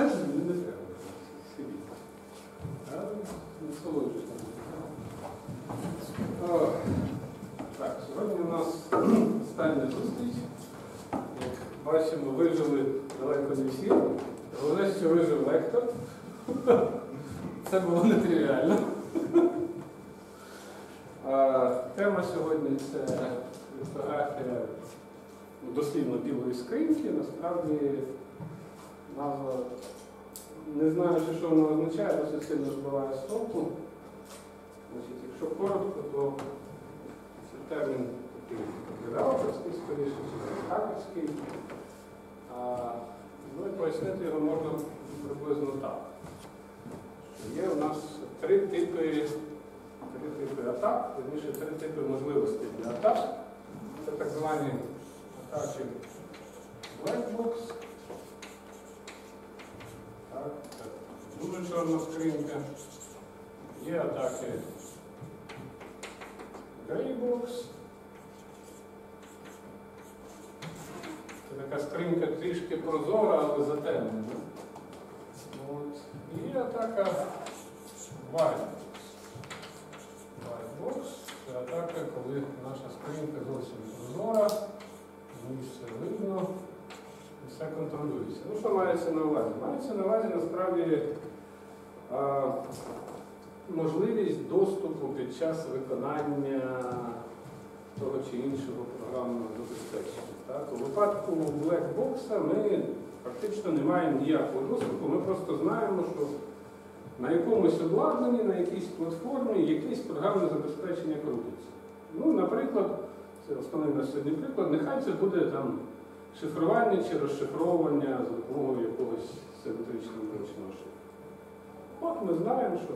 Це ж не треба. О, Так, сьогодні у нас остання зустріч. Як бачимо, вижили далеко не всі. Головне, що вижив лектор. Це було нетривіально. Тема сьогодні це фотографія ну, дослівно білої скриньки. Насправді назва не знаю, що вона означає, досить сильно збиває з толку. Значить, Якщо коротко, то це термін такий девелоперський, скоріше, чи хакерський. Ну і пояснити його можна приблизно так. Що Є у нас три типи, три типи атак, верніше три типи можливостей для атак. Це так звані атаки Black Box. Так, це дуже чорна скринька. Є атаки Greybox. Це така скринька трішки прозора, але затемнена. От. І атака Whitebox. Whitebox це атака, коли наша скринька зовсім прозора, місце видно все контролюється. Ну, що мається на увазі? Мається на увазі насправді можливість доступу під час виконання того чи іншого програмного забезпечення. У випадку Blackbox ми фактично не маємо ніякого доступу, ми просто знаємо, що на якомусь обладнанні, на якійсь платформі якесь програмне забезпечення крутиться. Ну, наприклад, це основний на сьогодні приклад, нехай це буде там шифрування чи розшифровування за допомогою якогось симетричного ручного шифру. От ми знаємо, що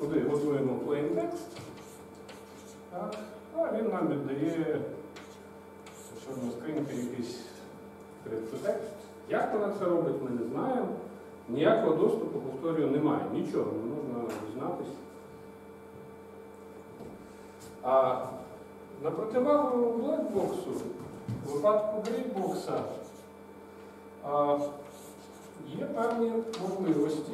туди готуємо plain text, так, а він нам віддає що на скриньки якийсь криптотекст. Як вона це робить, ми не знаємо. Ніякого доступу, повторюю, немає. Нічого не можна дізнатися. А на противагу блекбоксу, в випадку грейбокса, є певні можливості.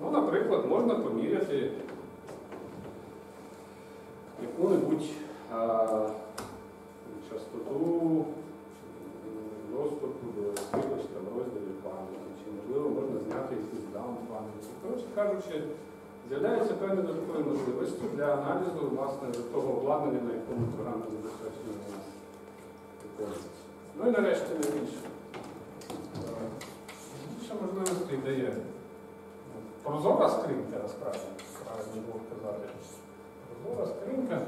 Ну, наприклад, можна поміряти яку-небудь частоту доступу до якихось там розділів пам'яті, чи можливо можна зняти якийсь даун пам'яті. Коротше кажучи, з'являються певні додаткові можливості для аналізу власне того обладнання, на якому у нас виконується. Ну і нарешті найбільше. Більше можливостей дає прозора скринька, насправді, правильно було казати. Прозора скринька.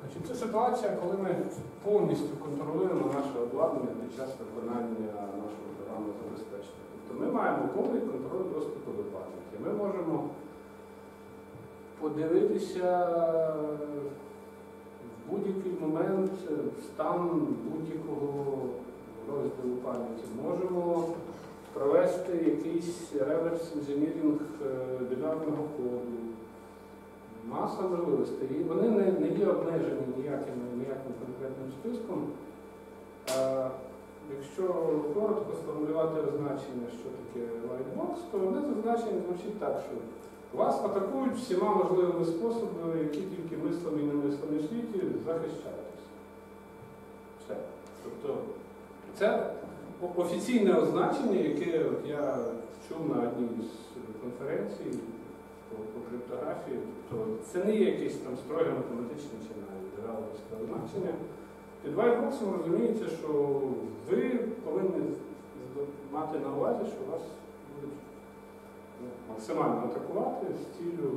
Значить, Це ситуація, коли ми повністю контролюємо наше обладнання під час виконання нашого програмного забезпечення. Тобто ми маємо повний контроль доступу до пам'яті. Ми можемо подивитися будь-який момент стан будь-якого розділу пам'яті. Можемо провести якийсь реверс інженірінг бінарного коду. Маса можливостей. Вони не, не є обмежені ніяким, ніяким конкретним списком. А, якщо коротко сформулювати значення, що таке whitebox, то вони зазначення звучить так, що вас атакують всіма можливими способами, які тільки мислами і немислами в світі захищаєтесь. Все. Тобто це офіційне означення, яке от я чув на одній з конференцій по, по криптографії, тобто це не є якесь там строге математичне чи навіть девелоперське означення. Під вайбоксом розуміється, що ви повинні мати на увазі, що вас будуть ну, максимально атакувати з ціллю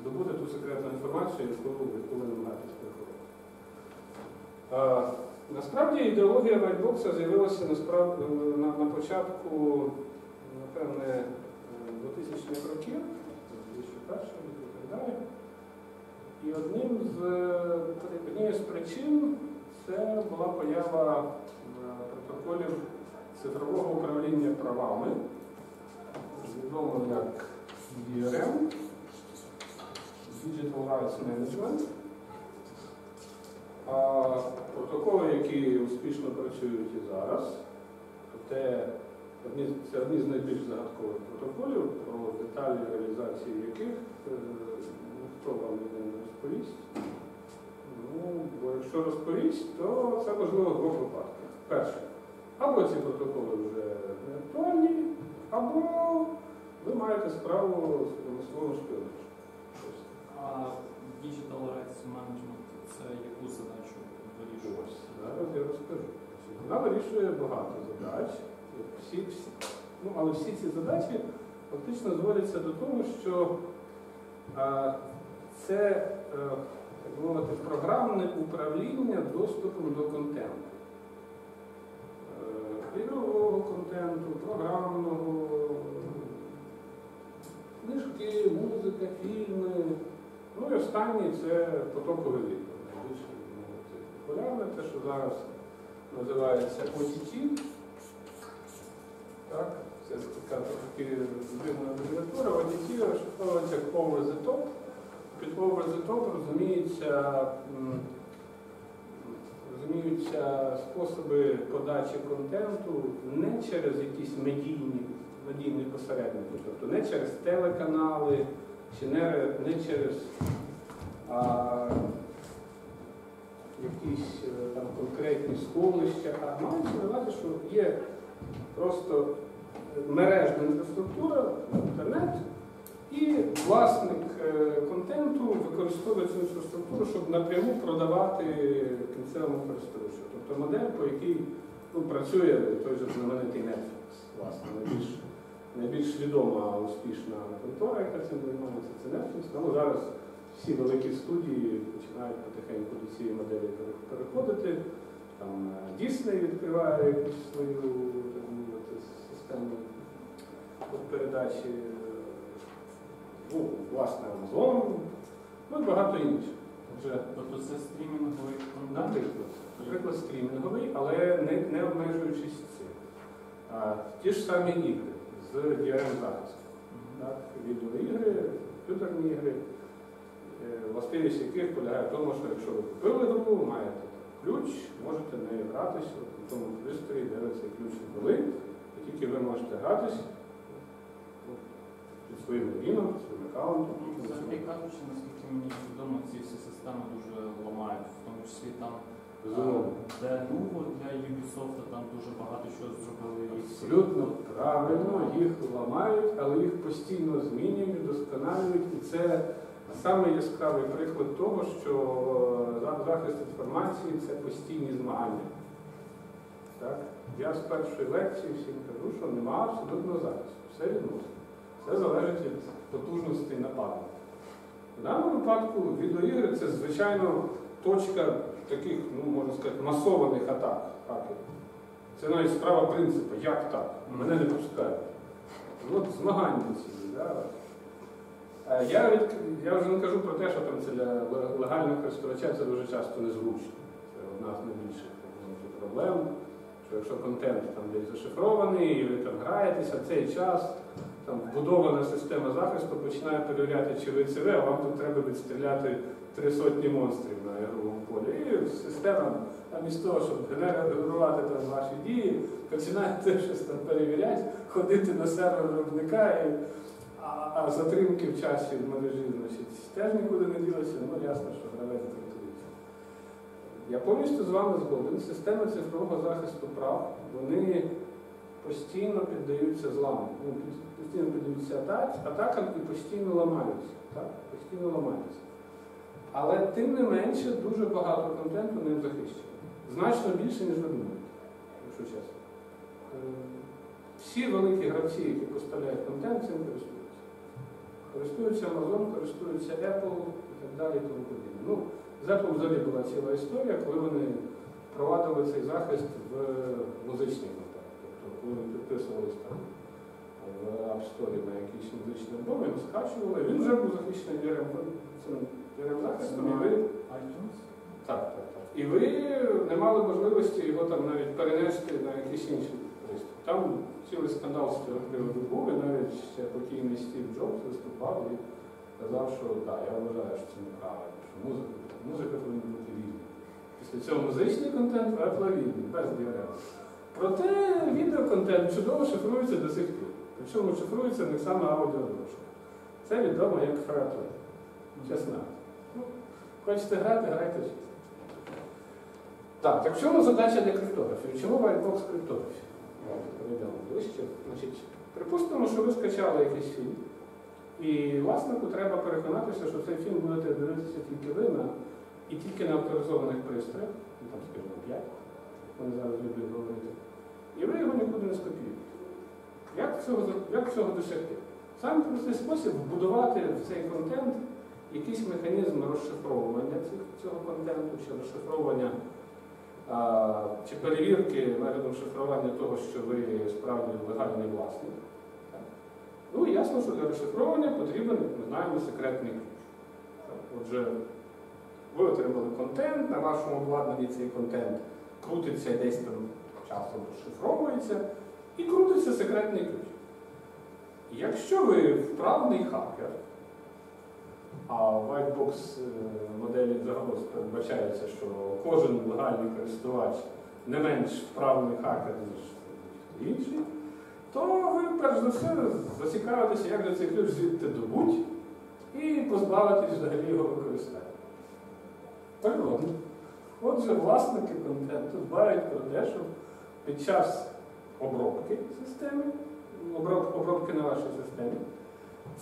здобути ту секретну інформацію, яку, ви намагаєтесь приховати. Насправді ідеологія вайтбокса з'явилася на, початку, напевне, 2000-х років, 2001 і так далі. І одним з, однією з причин це була поява протоколів цифрового управління правами, відомо як DRM, Digital Rights Management. А протоколи, які успішно працюють і зараз, це одні з найбільш загадкових протоколів, про деталі реалізації яких е, ніхто вам не розповість. Ну, бо якщо розповість, то це можливо в двох випадках. Перше, або ці протоколи вже не актуальні, або ви маєте справу з промисловим шпіонажем. А Digital Rights Management це яку задачу вирішує? Ось, зараз я розкажу. Вона вирішує багато задач. Всі, всі, ну, але всі ці задачі фактично зводяться до того, що а, це, е, так мовити, програмне управління доступом до контенту. Е, Ігрового контенту, програмного, книжки, музика, фільми. Ну і останнє це потокове відео. Найбільш популярне, те, що зараз називається OTT. Так, це така дивна абревіатура. OTT розшифровується як over the top. Під over the top розуміється, розуміються способи подачі контенту не через якісь медійні, медійні посередники, тобто не через телеканали, чи не, не через а, якісь е, там конкретні сховища, а мається на увазі, що є просто мережна інфраструктура, інтернет, і власник е, контенту використовує цю інфраструктуру, щоб напряму продавати кінцевому користувачу. Тобто модель, по якій ну, працює той же знаменитий Netflix, власне, найбільш, найбільш відома успішна контора, яка цим займається, це Netflix. Ну, зараз всі великі студії починають потихеньку до цієї моделі переходити. Там е, Disney відкриває якусь свою так мовити, систему передачі, е, ну, власне, Amazon, ну і багато інших. Вже, Тобто це стрімінговий наприклад, наприклад, стрімінговий, але не, не обмежуючись цим. Ті ж самі ігри з DRM-захистом. Так, відеоігри, комп'ютерні ігри, е, властивість яких полягає в тому, що якщо ви купили гру, маєте ключ, можете нею гратися в тому пристрої, де ви цей ключ ввели, і тільки ви можете гратись під своїм логіном, під своїм аккаунтом. Ну, Взагалі кажучи, наскільки мені відомо, ці всі системи дуже ламають, в тому числі там Безумовно. де для Ubisoft там дуже багато чого зробили. Абсолютно правильно, їх ламають, але їх постійно змінюють, досконалюють. І це саме яскравий приклад того, що захист інформації це постійні змагання. Так? Я з першої лекції всім кажу, що нема абсолютного захисту. Все відносно. Все залежить від потужностей нападу. В даному випадку відеоігри це звичайно точка таких, ну можна сказати, масованих атак хакерів. Це навіть справа принципу, як так? Мене не пускають. От змагання ці. Да? Е, Я, від, я вже не кажу про те, що там це для ле- легального користувача це дуже часто незручно. Це одна з найбільших ну, проблем, що якщо контент там десь зашифрований, і ви там граєтеся, цей час там вбудована система захисту починає перевіряти, чи ви це а вам тут треба відстріляти три сотні монстрів на ігровому полі. І система, замість того, щоб генерувати там ваші дії, починає це щось там перевіряти, ходити на сервер виробника, і, а, а затримки в часі в мережі значить, теж нікуди не ділися, ну ясно, що гравець дратується. Я повністю з вами згоден. Системи цифрового захисту прав, вони постійно піддаються зламу. Ну, постійно піддаються атакам і постійно ламаються. Так? Постійно ламаються. Але тим не менше дуже багато контенту ним захищено. Значно більше, ніж ви якщо чесно. Е, всі великі гравці, які поставляють контент, цим користуються. Користуються Amazon, користуються Apple і так далі. і тому. Ну, З Apple взагалі була ціла історія, коли вони провадили цей захист в музичній контент. Тобто, коли вони підписувалися там в App Store на якісь музичні альбоми, скачували, він вже був захищений DRM, це 19-му, і ви. Так, так, так. І ви не мали можливості його там навіть перенести на якісь інші пристрій. Там цілий скандал з теорією був, і навіть покійний Стів Джобс виступав і казав, що так, я вважаю, що це неправильно, що музика, музика повинна бути вільна. Після цього музичний контент Apple вільний, без DRM. Проте відеоконтент чудово шифрується до сих пір. Причому шифрується не саме аудіодорожка. Це відомо як фраплей. Чесно. Хочете грати, грайте чесно. Так, так в чому задача для криптографів? Чому whitebox криптографів? Ближче. Значить, припустимо, що ви скачали якийсь фільм, і власнику треба переконатися, що цей фільм будете дивитися тільки ви на і тільки на авторизованих пристроях, ну там, скажімо, 5, вони зараз люблять говорити, і ви його нікуди не скопіюєте. Як цього, як цього досягти? Саме простий спосіб вбудувати в цей контент якийсь механізм розшифровування цього контенту, чи розшифровування чи перевірки методом шифрування того, що ви справді легальний власник. Ну і ясно, що для розшифровування потрібен, ми знаємо, секретний ключ. Отже, ви отримали контент, на вашому обладнанні цей контент крутиться десь там часом розшифровується, і крутиться секретний ключ. Якщо ви вправний хакер, а в Whitebox е, моделі загалом передбачається, що кожен легальний користувач не менш вправний хакер, ніж інший, то ви перш за все зацікавитеся, як же цей ключ звідти добуть і позбавитись взагалі його використання. Природно. Отже, власники контенту дбають про те, щоб під час обробки системи, обробки на вашій системі,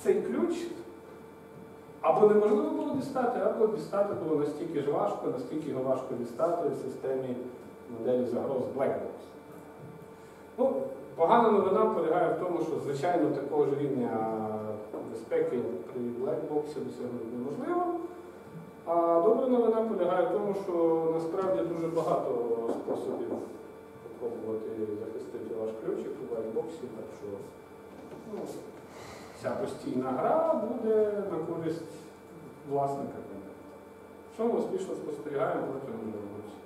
цей ключ або неможливо було дістати, або дістати було настільки ж важко, наскільки його важко дістати в системі моделі загроз Blackbox. Ну, погана новина полягає в тому, що, звичайно, такого ж рівня безпеки при Blackbox досягнути неможливо. А добра новина полягає в тому, що насправді дуже багато способів спробувати захистити ваш ключик у Blackbox, так що ну, ця постійна гра буде на користь власника контенту. Що ми успішно спостерігаємо протягом років?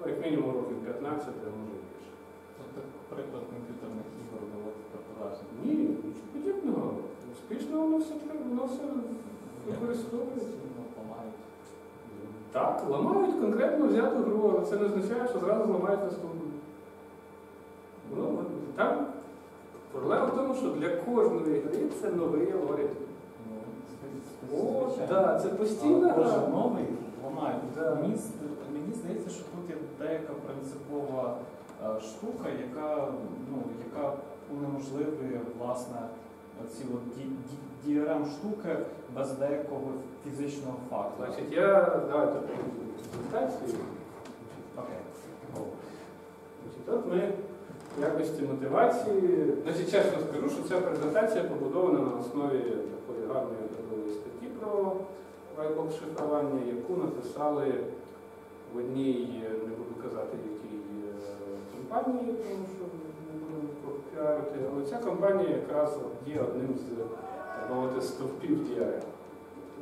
Ну, як мінімум років 15, а може більше. Тобто приклад комп'ютерних ігор доводить протилежно. Ні, нічого подібного. Успішно воно все, воно все використовується. Ну, ламають. Так, ламають конкретно взяту гру, але це не означає, що зразу зламають наступну. Ну, там проблема в тому, що для кожної гри це новий алгоритм. Ну, О, так, це постійна Але кожен новий ламають. Да. Мені, мені здається, що тут є деяка принципова е, штука, яка, ну, яка унеможливує власне ці DRM штуки без деякого фізичного факту. Значить, я давайте презентацію. Окей. Значить, от ми якості мотивації. Значить, чесно скажу, що ця презентація побудована на основі такої гарної трудової статті про вайбок шифрування, яку написали в одній, не буду казати, якій е, компанії, тому що не будемо нікого піарити, але ця компанія якраз є одним з так мовити, стовпів DRM.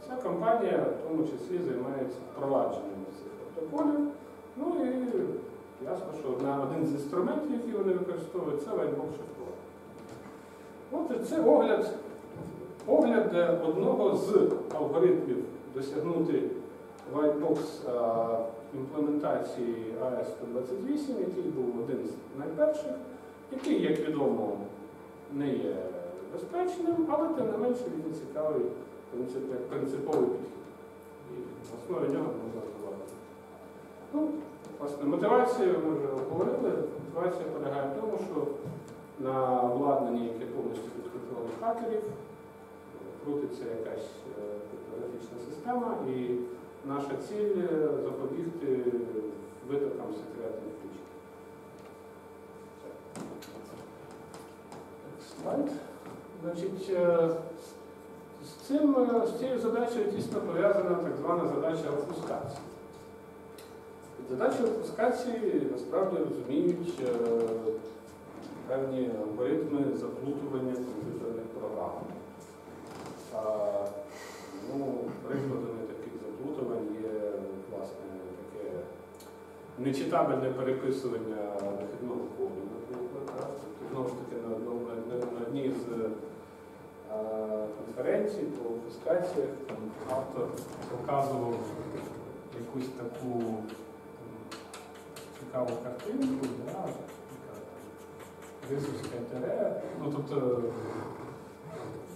Ця компанія в тому числі займається впровадженням цих протоколів. Ну і ясно, що на один з інструментів, які вони використовують, це лайнбок шифрування. От це огляд, огляд одного з алгоритмів досягнути е, імплементації AS128, який був один з найперших, який, як відомо, не є безпечним, але тим не менше він цікавий принциповий підхід. І в основі нього можна розвивати. Ну, власне, мотивацію ми вже говорили. Мотивація полягає в тому, що на обладнанні, яке повністю під хакерів, крутиться якась е, криптографічна система, і наша ціль е, запобігти витокам секретних ключів. Слайд. Значить, е, з цим, з цією задачею тісно пов'язана так звана задача офускації. Під задачою офускації насправді розуміють е, певні алгоритми заплутування комп'ютерних програм. Ну, прикладами таких заплутувань є власне таке нечитабельне переписування вихідного коду, наприклад. Тобто, Знову ж таки, на, на, на, на одній з е, конференцій по офускаціях там автор показував якусь таку цікаву картинку, да, яка рисочка і тере, ну тобто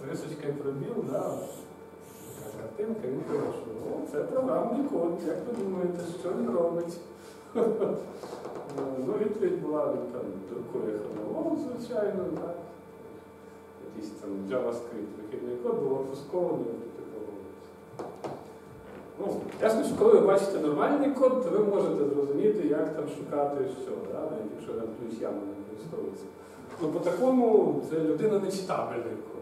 рисочка і пробіл, да, така картинка, каже, що о, це програмний код, як ви думаєте, що він робить? Ну, відповідь була ну, там друкує хронолог, звичайно, так. Якийсь там JavaScript вихідний код був опускований. Ну, ясно, що коли ви бачите нормальний код, то ви можете зрозуміти, як там шукати що, да? якщо там ключ явно не використовується. Ну, по такому це людина не читабельний код.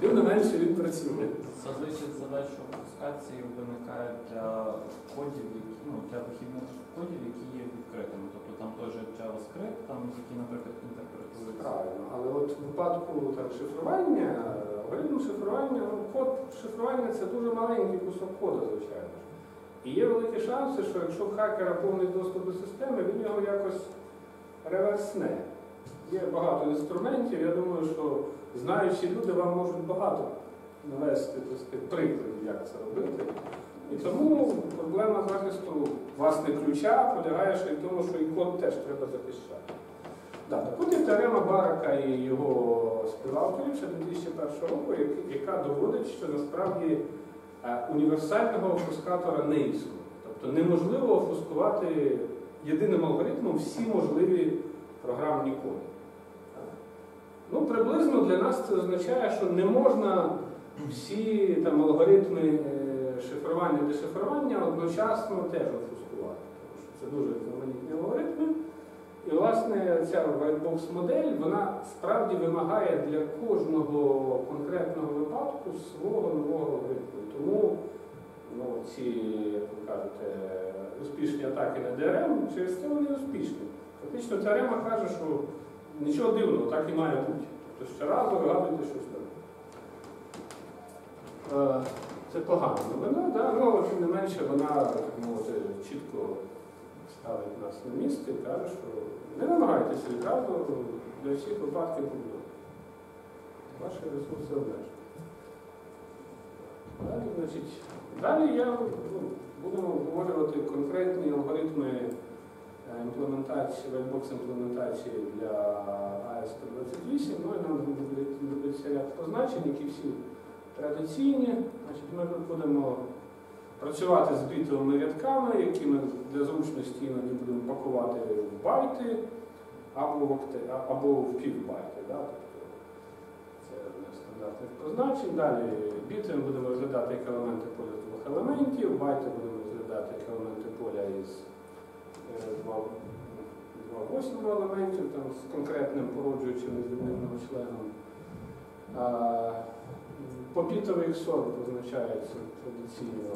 Тим не менше він працює. Зазвичай задача обфускації виникає для кодів, які ну для вихідних кодів, які є відкритими. Тобто там же JavaScript, там який, наприклад, інтерпретується. Правильно, але от в випадку там, шифрування, алгоритм шифрування, ну, код шифрування це дуже маленький кусок коду, звичайно. І є великі шанси, що якщо в хакера повний доступ до системи, він його якось реверсне. Є багато інструментів, я думаю, що знаючі люди вам можуть багато навести прикладів, як це робити. І тому проблема захисту власне ключа полягає ще й в тому, що і код теж треба захищати. Да, так от є теорема Барака і його співавторів ще 2001 року, яка доводить, що насправді е, універсального офускатора не існує. Тобто неможливо офускувати єдиним алгоритмом всі можливі програмні коди. Ну, приблизно для нас це означає, що не можна всі там, алгоритми е, шифрування дешифрування одночасно теж офускувати. Тому що це дуже різноманітні алгоритми. І, власне, ця whitebox модель вона справді вимагає для кожного конкретного випадку свого нового алгоритму. Тому ну, ці, як ви кажете, успішні атаки на DRM, через це вони успішні. Фактично теорема каже, що нічого дивного, так і має бути. Тобто щоразу вигадуйте щось нове. Е, Це погана новина, да? ну, але тим не менше вона, так мовити, чітко ставить нас на місце і каже, що не намагайтеся відразу для всіх випадків проблем. Ваші ресурси обмежені. Далі, значить, далі я ну, будемо обговорювати конкретні алгоритми е, імплементації, вебокс імплементації для AS128. Ну і нам знадобиться ряд позначень, які всі традиційні. Значить, ми будемо працювати з бітовими рядками, які ми для зручності іноді будемо пакувати в байти або в, окте- або в півбайти. Да? Тобто це з стандартних позначень. Далі біти ми будемо розглядати як елементи поля з двох елементів, байти будемо розглядати як елементи поля із е, два- два восьмого елементів там, з конкретним породжуючим незмінним членом. А, Побітовий XOR позначається традиційно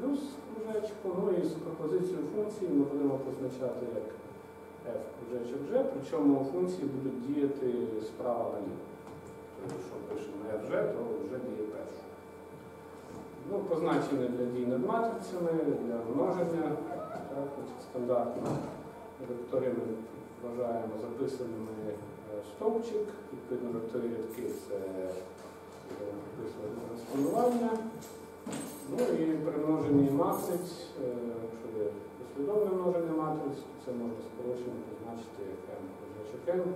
плюс кружечку, ну і суперпозицію функції ми будемо позначати як f кружечок G, причому функції будуть діяти справа наліво. Тобто, якщо пишемо FG, то вже діє перше. Ну, позначення для дій над матрицями, для множення, так, стандартно векторі ми вважаємо записаними е, стовпчик, відповідно векторі рядки це транспонування. Ну і при множенні матриць, е, якщо є послідовне множення матриць, то це можна скорочено позначити як m кружечок n,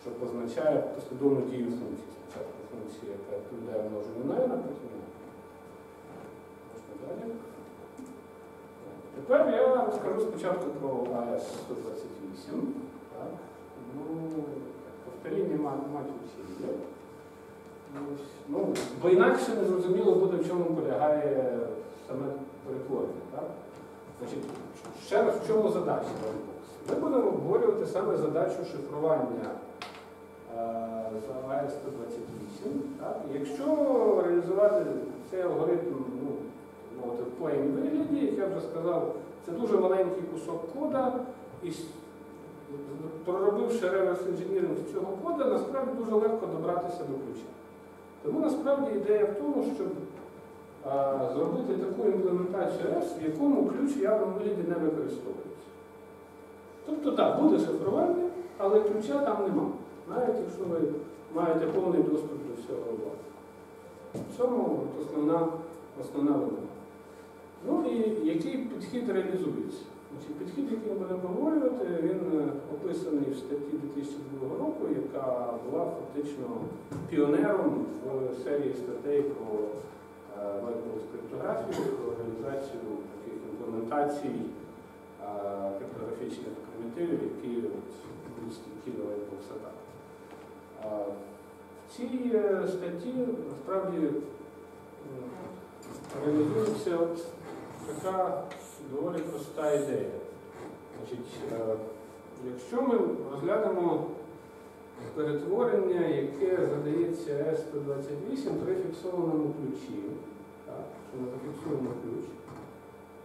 що позначає послідовну дію функції. Спочатку функція, яка відповідає множенню на n, а потім на. Можна далі. Тепер я розкажу спочатку про AS-128. Ну, повторіння мать усі є. Ну, бо інакше не зрозуміло буде, в чому полягає саме перетворення. Так? Значить, ще раз, в чому задача? Ми будемо обговорювати саме задачу шифрування е, за AS-128. Якщо реалізувати цей алгоритм ну, мовити, в плейн вигляді, як я вже сказав, це дуже маленький кусок кода, і проробивши реверс інженіринг цього кода, насправді дуже легко добратися до ключа. Тому насправді ідея в тому, щоб а, зробити таку імплементацію REST, в якому ключ в явному вигляді не використовується. Тобто так, буде шифрування, але ключа там нема. Навіть якщо ви маєте повний доступ до всього роботи. В цьому основна, основна вимога. Ну і який підхід реалізується? Значить, підхід, який ми будемо обговорювати, він е, описаний в статті 2002 року, яка була фактично піонером в серії статей про е, криптографію, про реалізацію таких імплементацій е, криптографічних примітивів, які до whitebox атак. В цій статті насправді реалізується така доволі проста ідея. Значить, е, якщо ми розглянемо перетворення, яке задається S128 при фіксованому ключі, так, що ми зафіксуємо ключ,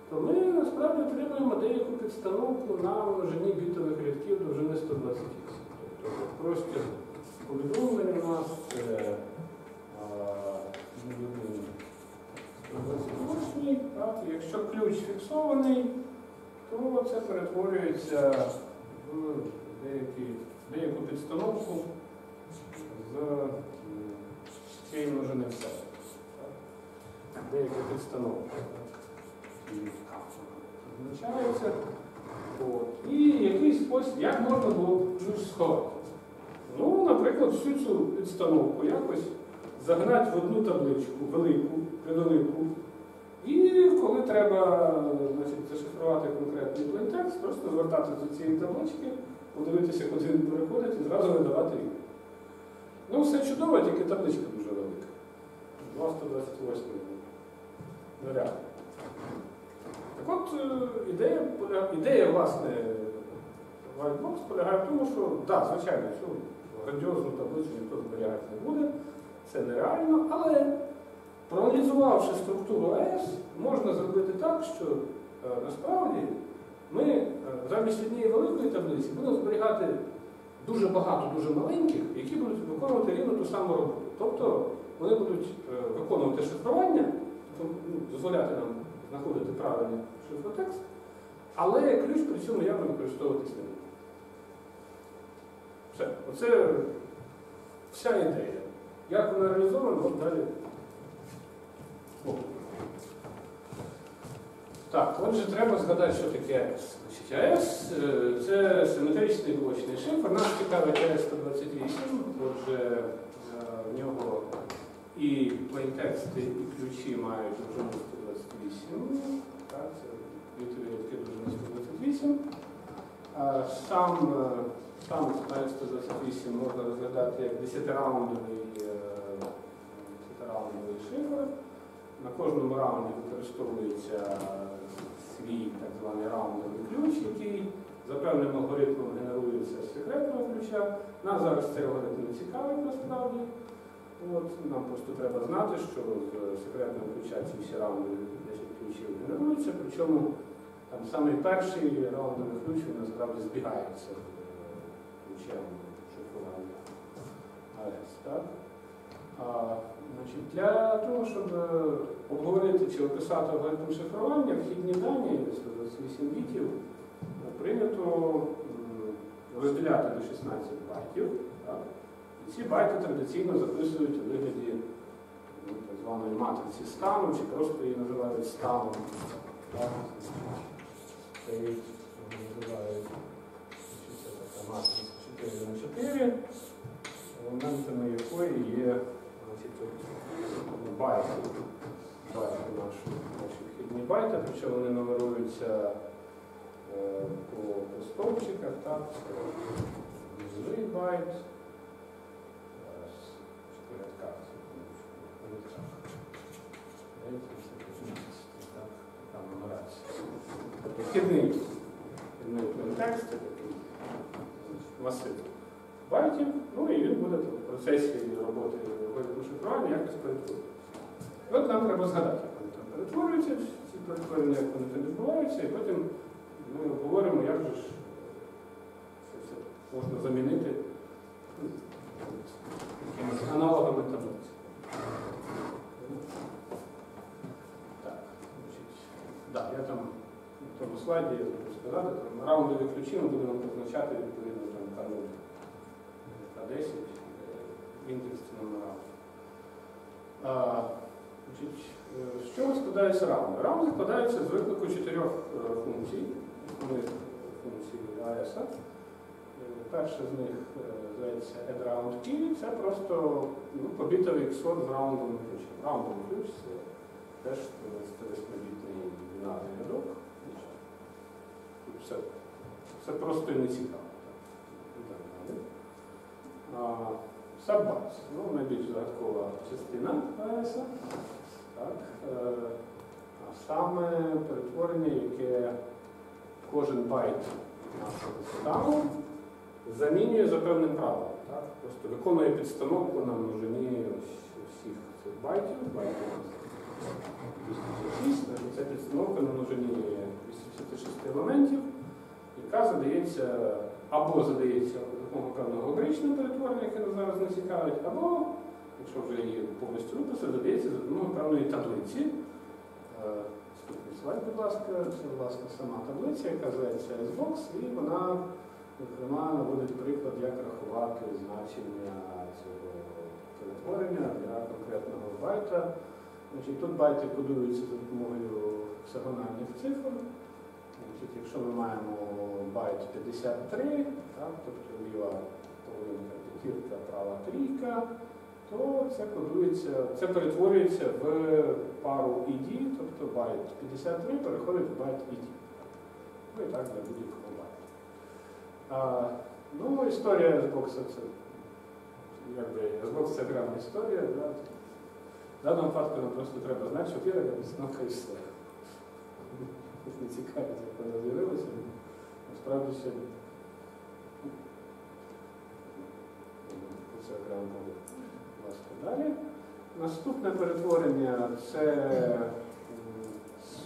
то ми насправді отримуємо деяку підстановку на множині бітових рядків довжини 128. Тобто простір повідомлень у нас це а, 128, так, якщо ключ фіксований, то це перетворюється в деякі, деяку підстановку з цієї множини все. Деяка підстановка. Визначається. І якийсь спосіб, як можна було ключ сховати. Ну, наприклад, всю цю підстановку якось загнати в одну табличку, велику, невелику. І коли треба значить, зашифрувати конкретний плейнтекст, просто звертатися до цієї таблички, подивитися, куди він переходить, і зразу видавати відповідь. Ну, все чудово, тільки табличка дуже велика. 228 наряд. Так от е, ідея, ідея, власне, Whitebox полягає в тому, що, так, звичайно, цю грандіозну таблицю ніхто зберігати не буде, це нереально, але проаналізувавши структуру АЕС, можна зробити так, що е, насправді ми е, замість однієї великої таблиці будемо зберігати дуже багато, дуже маленьких, які будуть виконувати рівно ту саму роботу. Тобто вони будуть е, виконувати шифрування, ну, дозволяти нам знаходити правильний шифротекст, але ключ при цьому явно використовуватись не буде. Все. Оце вся ідея. Як вона реалізована, от далі. О. Так, отже, треба згадати, що таке АЕС. АЕС е, це симетричний блочний шифр. Нас цікавить АЕС-128, отже, е, в нього і плейнтексти, і ключі мають довжину 128. Так, це рядки довжини 128. Сам, е, сам АЕС-128 можна розглядати як 10-раундовий е, 10-раундовий шифр. На кожному раунді використовується свій так званий раундовий ключ, який за певним алгоритмом генерується з секретного ключа. Нас зараз цей алгоритм не цікавить насправді. От, нам просто треба знати, що з секретного ключа ці всі раунди 10 ключів генеруються, причому там самий перший раундовий ключ насправді збігається з е, шифрування АЕС. Так? А, значить, для того, щоб е, обговорити чи описати алгоритм шифрування, вхідні дані 128 бітів е, прийнято розділяти на 16 байтів. Так? І ці байти традиційно записують у вигляді ну, так званої матриці стану, чи просто її називають станом. Так? Це називають це така матриця 4 на 4 елементами якої є байти, байти наші, наші вхідні байти, причому вони нумеруються е, по, по стовпчиках, так, це байт, зараз, чи по рядках, секундочку, по рядках. Здається, це по 15, так, така нумерація. Тобто вхідний, вхідний контекст, це такий масив байтів, ну і він буде в процесі роботи алгоритму шифрування якось перетворюватися. І От нам треба згадати, як вони там перетворюються, ці перетворення, як вони там відбуваються, і потім ми обговоримо, як же ж це все можна замінити ну, якимись аналогами таблиці. Так, значить, я там на тому слайді я забув сказати, там раундові ключі ми будемо позначати відповідно там канал К10, індекс номера. Е, з чого складаються раунди? Раунди складаються з виклику чотирьох е, функцій. функцій АЕС. Е, Перше з них зветься Key. Це просто ну, побітовий ксот з раундовим ключем. Раундовий ключ це теж 48-бітний бінарний рядок. Все просто і не цікаво. Саббас, ну, найбільш загадкова частина АЕС. Так, е, а саме перетворення, яке кожен байт нашого стану замінює за певним правилом. Так? Просто виконує підстановку на множині всіх цих байтів, байтів 256, значить це підстановка на множині 256 елементів, яка задається або задається певного алгебраїчного перетворення, яке нас зараз не цікавить, або, якщо вже її повністю виписати, задається за допомогою певної таблиці. Е, слайд, будь ласка, це власне сама таблиця, яка зветься S-Box, і вона, зокрема, наводить приклад, як рахувати значення цього перетворення для конкретного байта. Значить, Тут байти кодуються за допомогою гексагональних цифр. Значить, Якщо ми маємо байт 53, так, тобто ліва половинка п'ятірка, трійка, то це кодується, це перетворюється в пару ED, тобто байт 53 переходить в байт ED. Ну і так для будь-якого байту. Ну, історія S-box це якби S-box це окрема історія. Да? В даному випадку нам просто треба знати, що підстановка і все. Не цікавить, як вона з'явилася. Насправді ще це окремо буде. Будь далі. Наступне перетворення це м,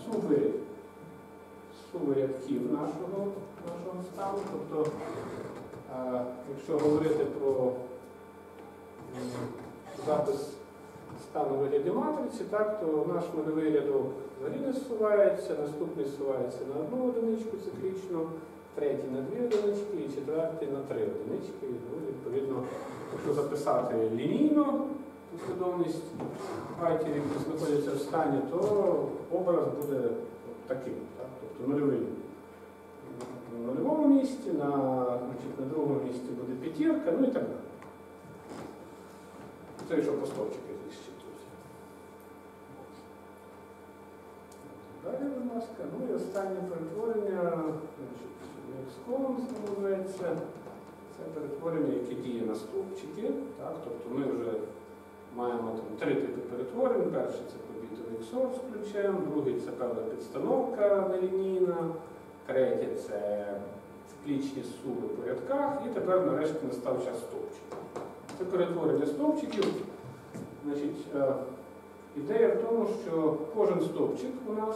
суви, суви рядків нашого, нашого стану. Тобто, а, якщо говорити про запис стану у вигляді матриці, так, то наш нульовий рядок взагалі не зсувається, наступний зсувається на одну одиничку циклічно, третій на дві одинички і четвертий на три одинички. Ну, відповідно, якщо записати лінійно послідовність байтів, які знаходяться в стані, то образ буде таким. Так? Тобто нульовий на нульовому місці, на, значить, на другому місці буде п'ятірка, ну і так далі. Це якщо по стовпчиках. Далі, будь ласка, ну і останнє перетворення, значить, X-Columns називається. Це перетворення, яке діє на стовпчики. Так? Тобто ми вже маємо там три типи перетворень. Перший це побітовий XOR з ключем, другий це певна підстановка нелінійна, третє це циклічні суви по рядках, і тепер нарешті настав час стовпчиків. Це перетворення стовпчиків. Значить, е, ідея в тому, що кожен стовпчик у нас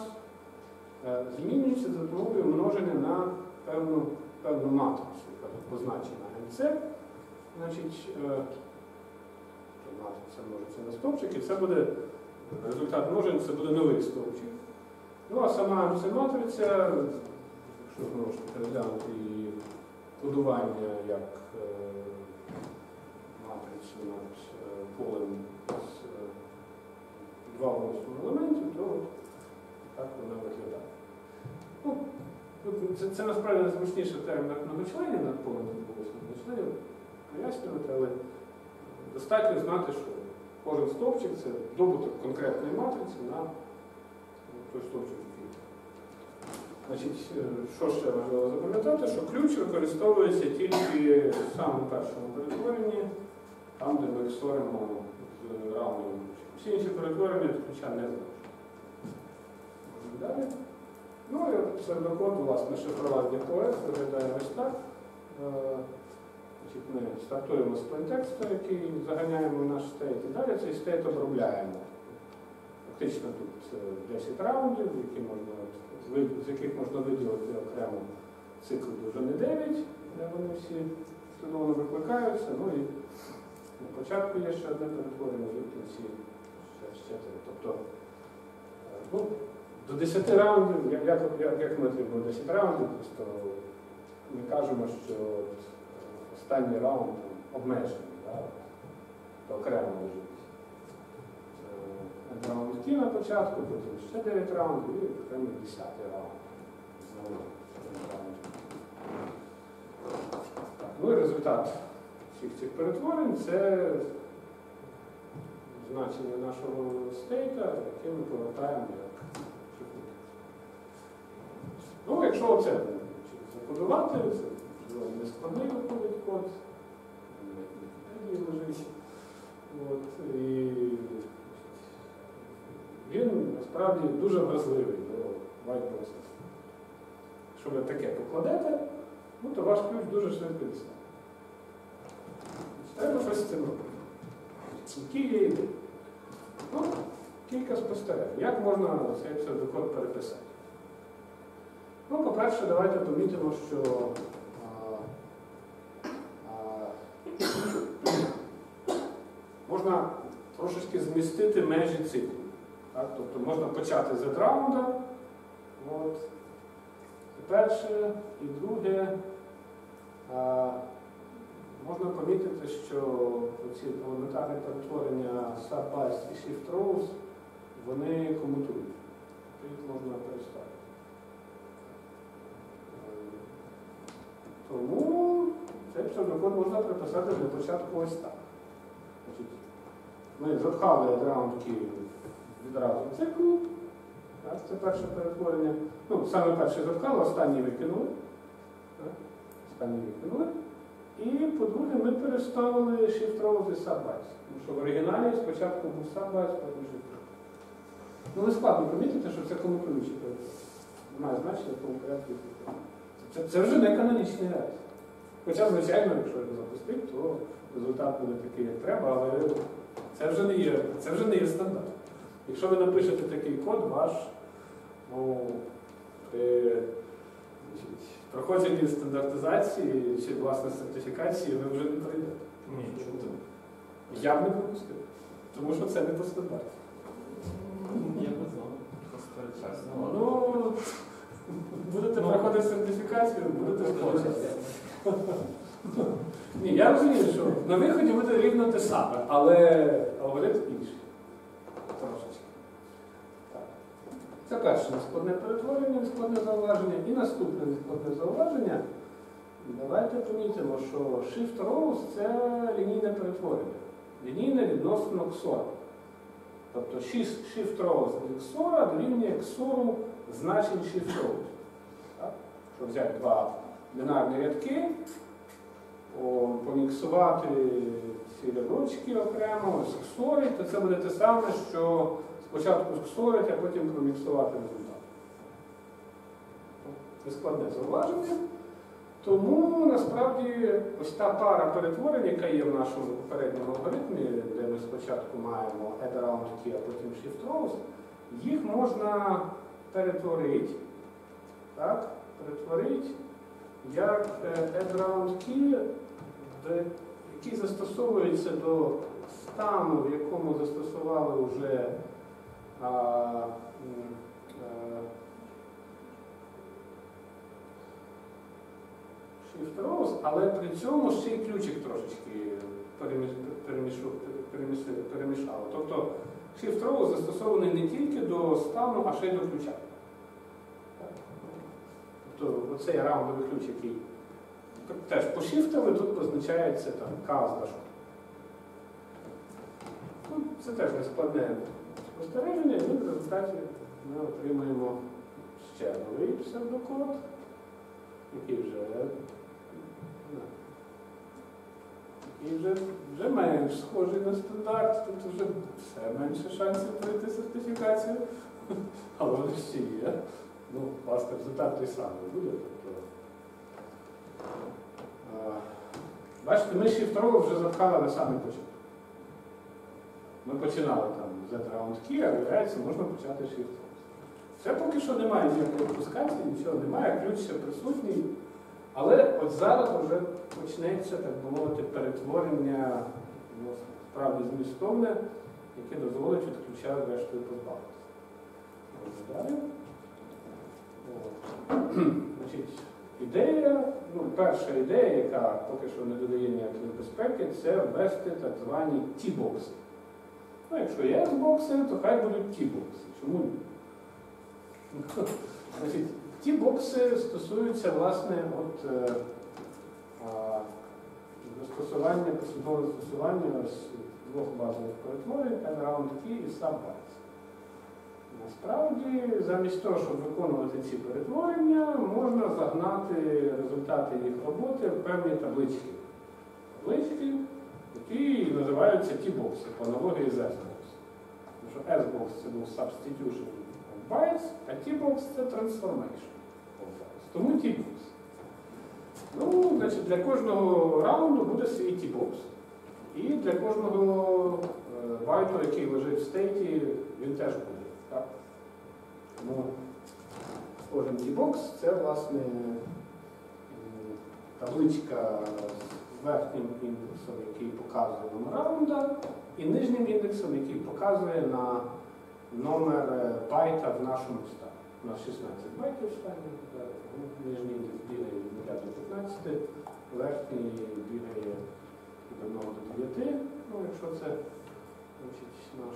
е, змінюється за допомогою множення на певну, певну матрицю, яка тут позначена МЦ. Значить, е, матриця множиться на стовпчики, це буде результат множення, це буде новий стовпчик. Ну а сама МЦ-матриця, якщо ж таки її кодування як е, матрицю над е, полем з два восьми елементів, то так вона виглядає. Це, це насправді найзручніше термін як многочленів над полем многочленів пояснювати, але достатньо знати, що кожен стовпчик це добуток конкретної матриці на той стовпчик. Значить, е, що ще важливо запам'ятати, що ключ використовується тільки в самому першому перетворенні, там, де ми ксоримо з ключем. Всі інші перетворення ключа не залежать. Далі. Ну і псевдокод, власне, шифрування AES виглядає ось так. Е, Ми стартуємо з plaintext у, який заганяємо в наш state, і далі цей state обробляємо. Фактично тут е, 10 раундів, які можна, з яких можна виділити окремо цикл довжини 9, де вони всі встановлено викликаються. Ну і на початку є ще одне перетворення, в кінці ще, ще три. Тобто, е, ну, до 10 раундів, як, як, як, ми отримуємо 10 раундів, просто ми кажемо, що е, останній раунд обмежений, да? то окремо лежить. Е, Раунд ті на початку, потім ще 9 раундів і окремо 10 раунд. Ну і результат всіх цих перетворень це значення нашого стейта, яке ми повертаємо як. Ну, якщо оце закодувати, це можливо, не складний виходить код, лежить. От, і він насправді дуже вразливий до white process. Якщо ви таке покладете, ну, то ваш ключ дуже швидко дістане. Треба щось з цим робити. Які є ідеї? Ну, кілька спостережень. Як можна цей псевдокод переписати? Ну, по-перше, давайте помітимо, що можна трошечки змістити межі циклу. Так? Тобто можна почати з раунда. От. Це перше. І друге, а, можна помітити, що ці елементарні перетворення subbytes і shift rows, вони комутують. Їх можна переставити. Е, Тому цей псевдокод можна приписати для початку ось так. Значить, Ми запхали раундки відразу в цикл. Так, це перше перетворення. Ну, саме перше запхали, останній викинули. Так, останній викинули. І, по-друге, ми переставили rows і. Тому що в оригіналі спочатку був subbytes, потім rows. Ну, не складно помітити, що це комутуючі перетворення. Немає значення в тому порядку. Це. Це, вже не канонічний рейс. Хоча, звичайно, якщо його запустити, то результат буде такий, як треба, але це вже не є, це вже не є стандарт. Якщо ви напишете такий код, ваш ну, при значить, проходженні стандартизації чи власне сертифікації ви вже не пройдете. Ні, чому? Я б не пропустив. Тому що це не по стандарту. Я знав. Ну, Ну, будете Ну. проходити сертифікацію, будете входити. Ні, я розумію, що на виході буде рівно те саме, але алгоритм інший. Трошечки. Так. Це перше нескладне перетворення, нескладне зауваження. І наступне нескладне зауваження. Давайте помітимо, що shift rows це лінійне перетворення. Лінійне відносно XOR. Тобто shift shift rows від XOR дорівнює XOR значень. Так? Якщо взяти два бінарні рядки, поміксувати ці рядочки окремо, сксорити, то це буде те саме, що спочатку сксорити, а потім проміксувати результат. Це складне зауваження. Тому насправді ось та пара перетворень, яка є в нашому попередньому алгоритмі, де ми спочатку маємо add around key, а потім shift rows, їх можна перетворити, так, перетворити як е, add around key, який застосовується до стану, в якому застосували вже а, м, е, але при цьому ще й ключик трошечки переміш- перемішу- переміси- перемішало. Тобто Shift Rows застосований не тільки до стану, а ще й до ключа. Тобто оцей раундовий ключ, який теж пошифтили, тут позначається там каз дашок. Ну, це теж не складне спостереження, і в результаті ми отримаємо ще новий псевдокод, який вже, ну, який вже, вже менш схожий на стандарт, тут вже все менше шансів пройти сертифікацію, але вони ще є. Ну, власне, результат той самий буде. Тобто, а, бачите, ми шифтрово вже запхали на самий початок. Ми починали там з round key, а виявляється, можна почати shift. Це поки що немає ніякої опускації, нічого немає, ключ ще присутній. Але от зараз вже почнеться, так би мовити, перетворення ну, справді змістовне, яке дозволить від ключа зрештою позбавитися. Далі. Значить, ідея, ну, перша ідея, яка поки що не додає ніякої безпеки, це ввести так звані ті-бокси. Ну, якщо є бокси, то хай будуть ті-бокси. Чому ні? Значить, ті бокси стосуються власне от, е, застосування, послідовного застосування ось двох базових перетворень, around key і subbytes. Насправді, замість того, щоб виконувати ці перетворення, можна загнати результати їх роботи в певні таблички. Таблички, які називаються T-бокси по аналогії з S-box. Тому що S-box це був substitution bytes, а T-box це transformation of bytes. Тому T-box. Ну, значить, для кожного раунду буде свій T-box. І для кожного е, байту, який лежить в стейті, він теж буде. Так? Тому кожен T-box це власне табличка з верхнім індексом, який показує номер раунда, і нижнім індексом, який показує на номер е, байта в нашому стані. У нас 16 байтів стані, е, нижній бігає від 0 до 15, верхній бігає від 1 до 9, ну якщо це значить, наш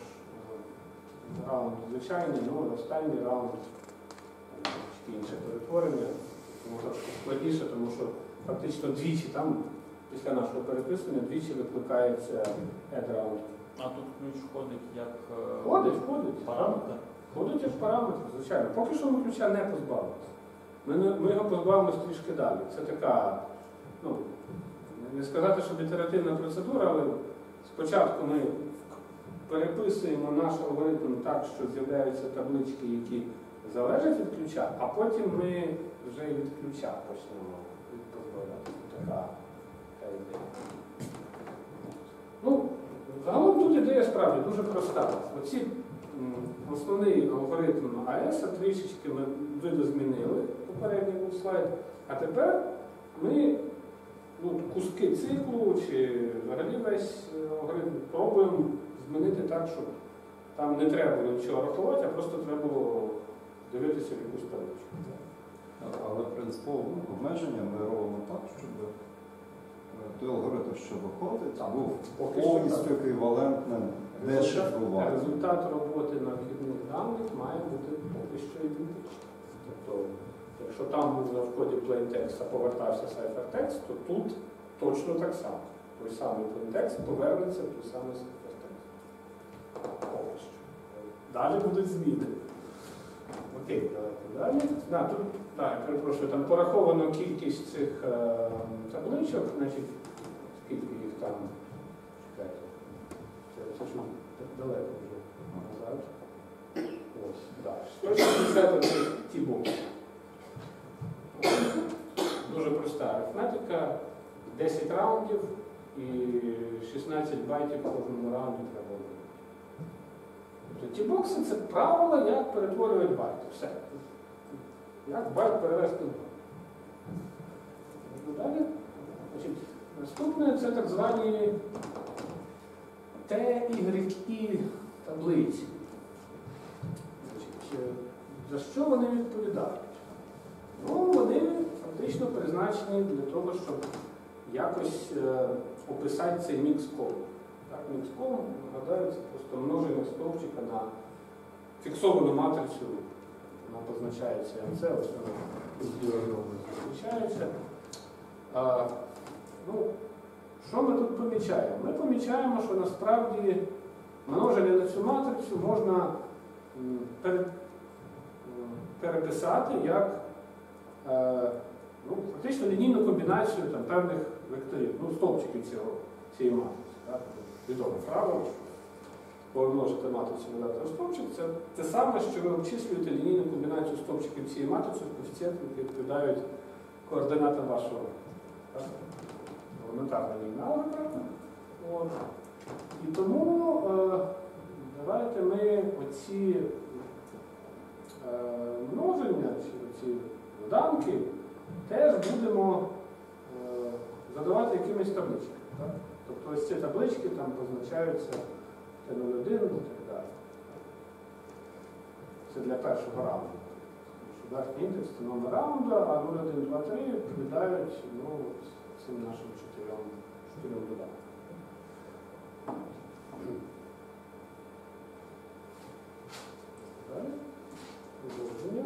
е, раунд звичайний, ну останній раунд інше перетворення, тому трошки складніше, тому що фактично двічі там, після нашого переписування, двічі викликається round. А тут ключ входить як е, Входить, входить. параметр. Входить як параметр, звичайно. Поки що ми ключа не позбавилися. Ми, ми його позбавимося трішки далі. Це така, ну, не сказати, що ітеративна процедура, але спочатку ми переписуємо наш алгоритм так, що з'являються таблички, які залежать від ключа, а потім ми вже від ключа почнемо позбавляти. Така, така ідея. Ну, загалом тут ідея справді дуже проста. Оці основний алгоритм АЕС трішечки ми видозмінили, попередній слайд, а тепер ми ну, куски циклу чи взагалі весь е, алгоритм пробуємо змінити так, щоб там не треба було нічого рахувати, а просто треба було дивитися в якусь табличку. Але принципово обмеження ми робимо так, щоб той алгоритм, що виходить, Так. був Поки що повністю так. еквівалентним дешифрувати. Результат роботи на вхідних даних має бути поки що ідентичний. Тобто, якщо там був на вході plaintext, а повертався ciphertext, то тут точно так само. Той самий plaintext повернеться в той самий ciphertext. Поки що. Далі будуть зміни. Окей, давайте далі. Да, тут, так, перепрошую, там пораховано кількість цих е, табличок, значить, скільки їх там. Чекайте. Це, це далеко вже назад. Ось, так. 160 ті-бокс. Дуже проста арифметика. 10 раундів і 16 байтів кожному раунді треба. Тобто ті-бокси це правила, як перетворювати байти. Все. Як байт перевести в байт. Далі. Значить, наступне це так звані TYI таблиці. Значить, за що вони відповідають? Ну, вони фактично призначені для того, щоб якось е, описати цей мікс коду. Так, мікс код, нагадаю, це просто множення стовпчика на фіксовану матрицю. Вона позначається МЦ, ось вона тут позначається. А, ну, що ми тут помічаємо? Ми помічаємо, що насправді множення на цю матрицю можна м, переписати як е, ну, фактично лінійну комбінацію там, певних векторів, ну, стовпчиків цього, цієї матриці. Так? Відоме правило, множите матрицю на дату стовпчик, це те саме, що ви обчислюєте лінійну комбінацію стовпчиків цієї матриці з коефіцієнтами, які відповідають координатам вашого. Так? елементарна лінійна алгебра. І тому е, давайте ми оці е, множення, чи оці доданки теж будемо е, задавати якимись табличками. Тобто ось ці таблички там позначаються Т01 і так далі. Це для першого раунду. Верхній індекс це номер раунду, а 01, 2, 3 відповідають ну, цим нашим чотирьом, додаткам. Далі. Продовження.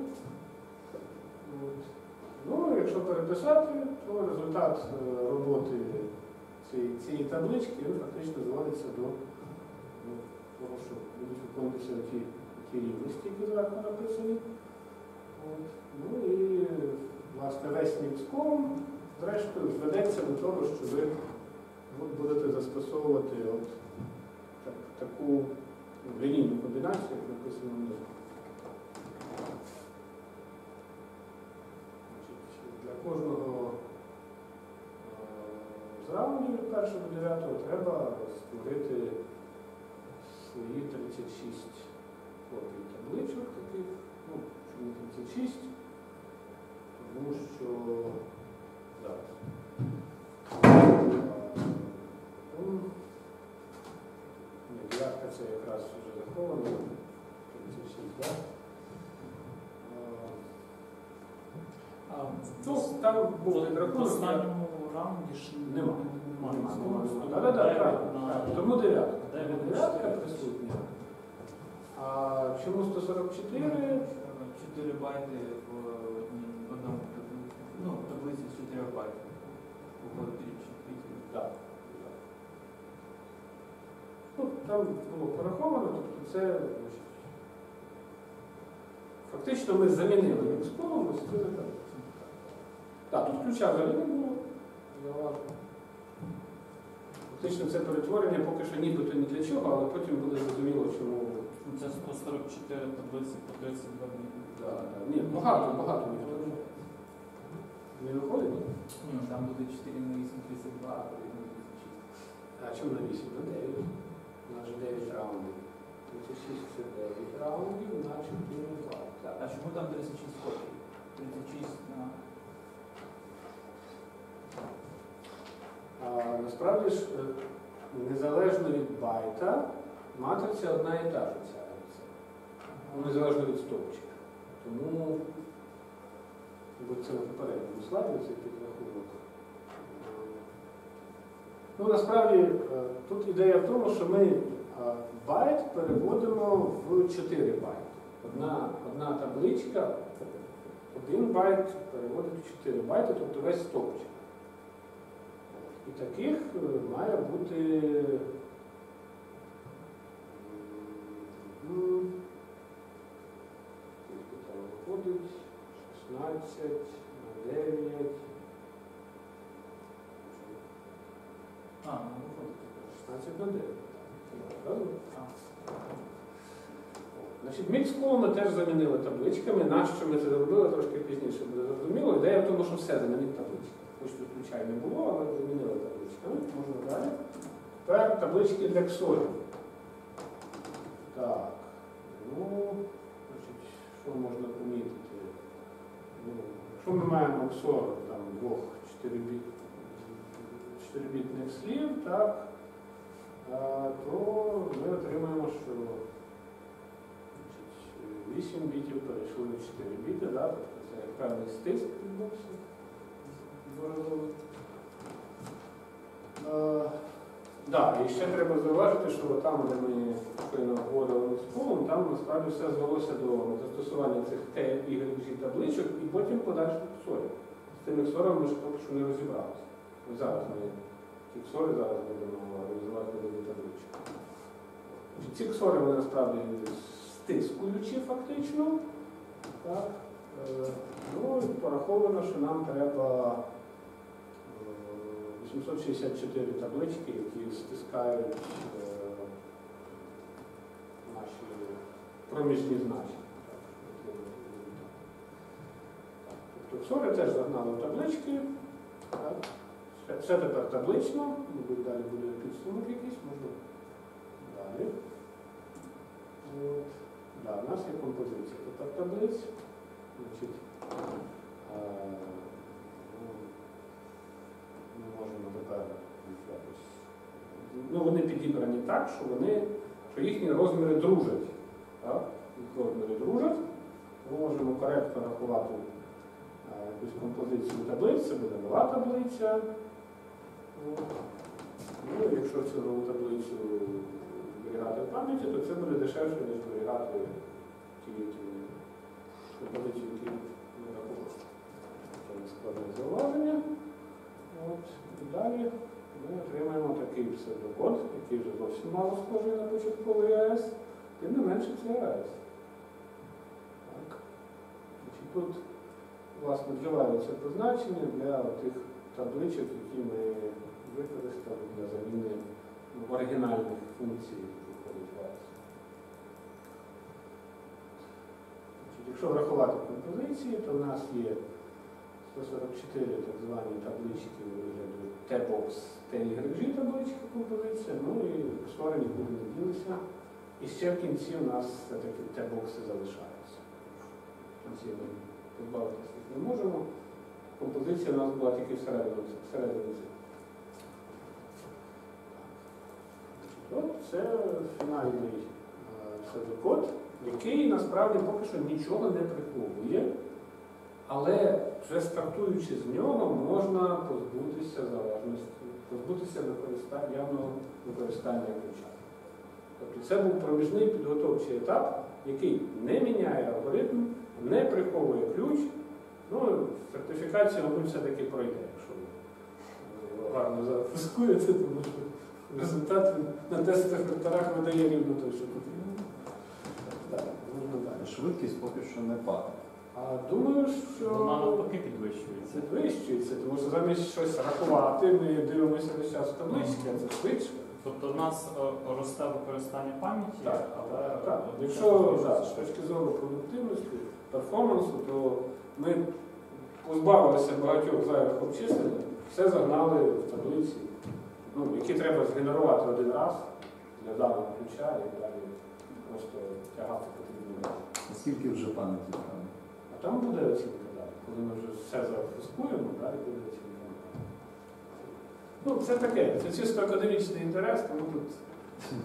переписати, то результат е, роботи цієї, цієї таблички фактично зводиться до того, будуть виконуватися ті, ті рівності, які зверху написані. От. Ну і власне весь мікском, зрештою, зведеться до того, що ви будете застосовувати от, так, таку лінійну комбінацію, як написано внизу. Для кожного е, з раундів від першого до дев'ятого треба створити свої 36 копій табличок таких. Ну, чому 36? Тому що зараз. Ні, дев'ятка це якраз вже заховано. 36, так? Е, А Ну, там був в останньому раунді ж немає. Нема, нема, правильно. Тому дев'ятка. Тому дев'ятка присутня. А чому 144? 4 байти в одній- в одному таблиці. Ну, в таблиці з 4 байтів. Виходить річ. Так. Ну, там було пораховано, тобто це значить, фактично ми замінили міксполом ось цю деталь. Так, тут ключа взагалі не було. Фактично це перетворення поки що нібито ні для чого, але потім буде зрозуміло, чому. Ну, Це 144 таблиці по 32 дні. Да, да. Ні, багато, багато виходить. Не виходить? ні? Ну, там буде 4 на 8, 32, а буде на 36. А чому на 8? На 9. У нас же 9 раундів. 36 це 9 раундів, значить 2. Так, а чому там 36 копій? 36 на... Насправді ж, е, незалежно від байта, матриця одна і та ж ця. Ну, Незалежно від стовпчика. Тому, це на попередньому слайді, цей підрахунок. Ну, насправді, е, тут ідея в тому, що ми е, байт переводимо в 4 байти. Одна, одна табличка, один байт переводить в 4 байти, тобто весь стовпчик. І таких е, має бути там виходить 16 на 9. А, ну виходить. 16 на 9. Правильно? Значить, мікскол ми теж замінили табличками. Нащо ми це зробили трошки пізніше буде зрозуміло. Ідея в тому, що все замінити табличками. Ключа не було, але замінили табличками. Можна далі. Тепер таблички для ксорів. Так. Ну, значить, що можна помітити? Ну, якщо ми маємо ксор там двох 4 біт, 4-бітних слів, так, то ми отримаємо, що 8 бітів перейшли на 4 біти, да? тобто це певний стиск відбувся Да, і ще треба зауважити, що там, де ми щойно говорили з полом, там насправді все звелося до застосування цих Т, Y, табличок і потім подальших ксорів. З тими ксорами ми ж поки що не розібралися. Зараз ми ці ксори зараз будемо реалізувати до табличок. Ці ксори вони насправді стискуючі фактично. Так. Е, Ну, пораховано, що нам треба 864 таблички, які стискають е, наші проміжні значення. Так, Тобто ксори теж загнали таблички. Так. Все- тепер таблично, далі буде підсумок якийсь, можна далі. От. Да, у нас є композиція тепер таблиць. Е, ми можемо тепер якось. Ну, вони підібрані так, що вони, що їхні розміри дружать. Так? Їх розміри дружать. Ми можемо коректно рахувати е, якусь композицію таблиць, це буде нова таблиця. Ну, якщо цю нову таблицю зберігати в пам'яті, то це буде дешевше, ніж зберігати ті, композиції, які ми рахували. складне зауваження. От, і далі ми отримаємо такий псевдокод, який вже зовсім мало схожий на початковий АЕС, тим не менше це АЕС. Так. Тут, власне, вживаються позначення для тих табличок, які ми використали для заміни оригінальних функцій, які входять в АЕС. Якщо врахувати композиції, то в нас є 144 так звані таблички у вигляді T-box, TYG табличка композиція, ну і створені куди не ділися. І ще в кінці у нас все-таки T-бокси залишаються. В кінці ми позбавитися їх не можемо. Композиція у нас була тільки всередині. От це фінальний псевдокод, який насправді поки що нічого не приховує, але вже стартуючи з нього, можна позбутися залежності, позбутися використання, явного використання ключа. Тобто це був проміжний підготовчий етап, який не міняє алгоритм, не приховує ключ. Ну, сертифікація, мабуть, все-таки пройде, якщо ви його гарно запускуєте, тому що результат на векторах видає рівно той, що потрібно. Швидкість поки що не падає. А думаю, що Вона навпаки підвищується. підвищується, тому що замість щось рахувати, ми дивимося весь час таблички, а це швидше. Тобто в нас е, росте використання пам'яті, Так, але Так, е, якщо да, з точки зору продуктивності, перформансу, то ми позбавилися багатьох зайвих обчислень, все загнали в таблиці, ну, які треба згенерувати один раз для даного ключа і далі просто тягати потрібно. Наскільки вже пам'яті там буде оцінка далі. Коли ми вже все запускуємо, далі буде оцінка. Ну, це таке, це чисто академічний інтерес, тому тут.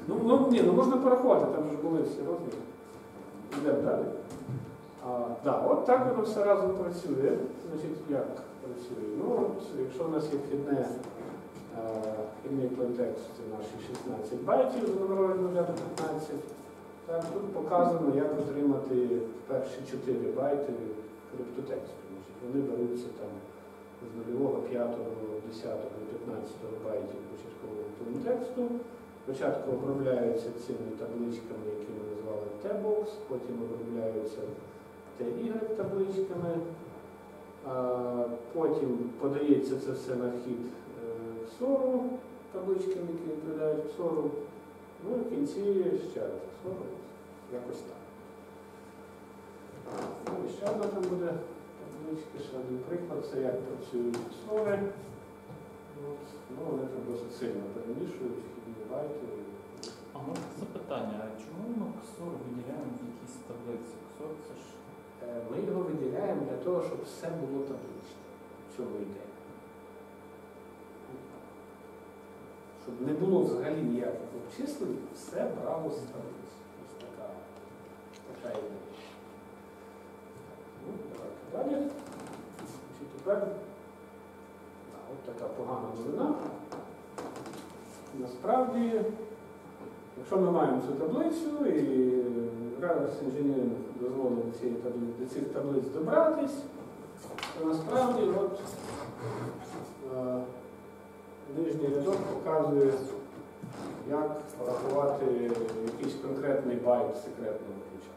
Ну, ну ні, ну можна порахувати, там вже були всі розміри. Йдемо далі. А, да, от так воно все разом працює. Значить, як працює? Ну, от, якщо в нас є вхідне, е, вхідний контекст, це наші 16 байтів з номерою 0 до 15. Так, тут показано, як отримати перші 4 байти криптотексту. Вони беруться там з 0, 5, 10, 15 байтів початкового плейнтексту. Спочатку обробляються цими табличками, які ми назвали T-box, потім обробляються TY табличками, потім подається це все на вхід е, SORU, табличками, які відповідають SORU. Ну і в кінці ще раз SORU, якось так. Ну, і ще одна там буде ще один приклад, це як працюють SORи. От, ну, вони там досить сильно перемішують вхідні байти. А може запитання, а чому ми ксор виділяємо в якійсь таблиці? Ксор це ж Е, Ми його виділяємо для того, щоб все було табличне. В цьому ідея. Щоб не було взагалі ніяких обчислень, все брало з. Ось така, така ідея. Ну, давайте далі. Значить, тепер от така погана новина. Насправді, якщо ми маємо цю таблицю і reverse engineering дозволив до цих таблиць добратись, то насправді от, е, нижній рядок показує, як порахувати якийсь конкретний байт секретного ключа.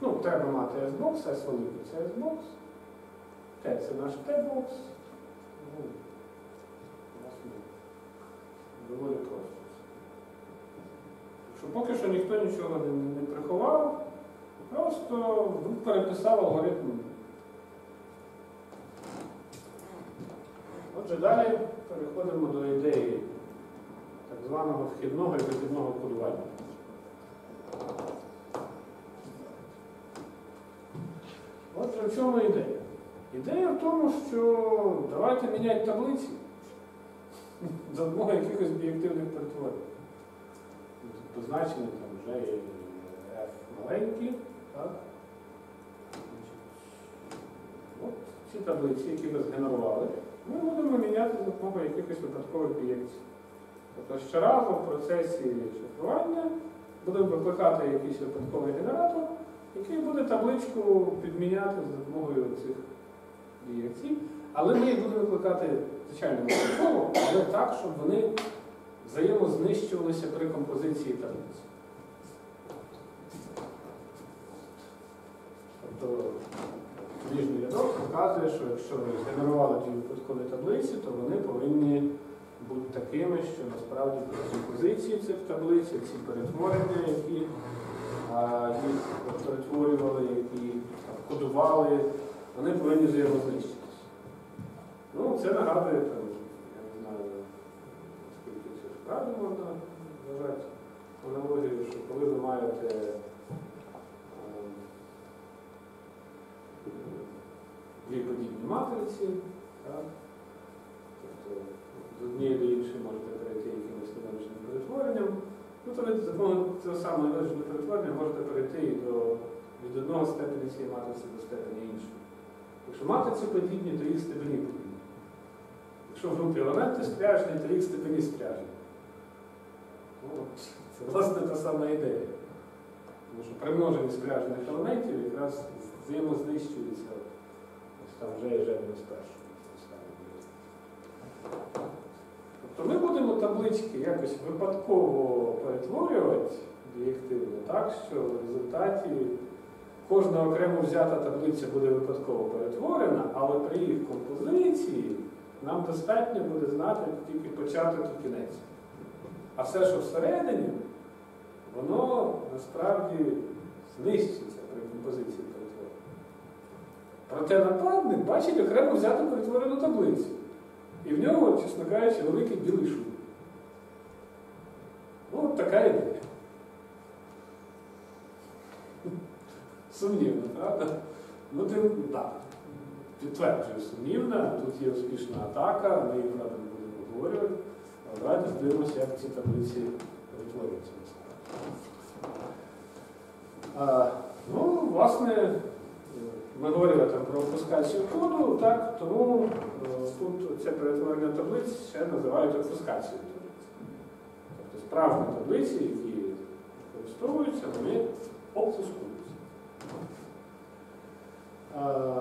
Ну, треба мати S-Box, S великий це S-Box, T це наш T-Box. Ну, доволі просто. Що поки що ніхто нічого не, приховав, просто переписав алгоритм. Отже, далі переходимо до ідеї так званого вхідного і вихідного кодування. Отже, в чому ідея? Ідея в тому, що давайте міняти таблиці за допомогою якихось об'єктивних перетворень. Позначені там вже є F маленькі, так? От ці таблиці, які ви згенерували, ми будемо міняти за допомогою якихось випадкових об'єктів. Тобто щоразу в процесі шифрування будемо викликати якийсь випадковий генератор, який буде табличку підміняти за допомогою цих дієрці, але ми їх будемо викликати, звичайно, випадково, але так, щоб вони взаємознищувалися при композиції таблиці. Тобто нижній рядок показує, що якщо згенерували дві випадкові таблиці, то вони повинні бути такими, що насправді при композиції цих таблиць, ці перетворення, які їх перетворювали, які там, кодували, вони повинні взаємознищитися. Ну, це нагадує, я не знаю, скільки це справді можна вважати аналогію, що коли ви маєте дві подібні матриці, так? тобто з однієї до іншої можете перейти якимось невеличним перетворенням, ну то допомогою цього самого невеличного перетворення можете перейти і до, від одного степені цієї матриці до степені іншої. Якщо матриці подібні, то їх степені подібні. Якщо в групі елементи спряжені, то їх степені спряжені. Ну, Це власне та сама ідея. Тому що при множенні елементів якраз взаємознищується ось там вже і вже небезпечно. Тобто ми будемо таблички якось випадково перетворювати об'єктивно, так що в результаті кожна окремо взята таблиця буде випадково перетворена, але при їх композиції нам достатньо буде знати тільки початок і кінець. А все, що всередині, воно насправді знищиться при композиції перетворення. Проте нападник бачить окремо взяту перетворену таблицю. І в нього, чесно кажучи, великий білий шум. Ну, от така ідея. Сумнівно, правда? Ну, тим, так. Підтверджую, сумнівна. Тут є успішна атака, ми її, правда, не будемо обговорювати. Але давайте подивимося, як ці таблиці перетворюються. А, Ну, власне, говорили там про опускацію коду, так, тому е, тут це перетворення таблиць ще називають опускацією. Тобто справжні таблиці, які використовуються, вони опускуються. А,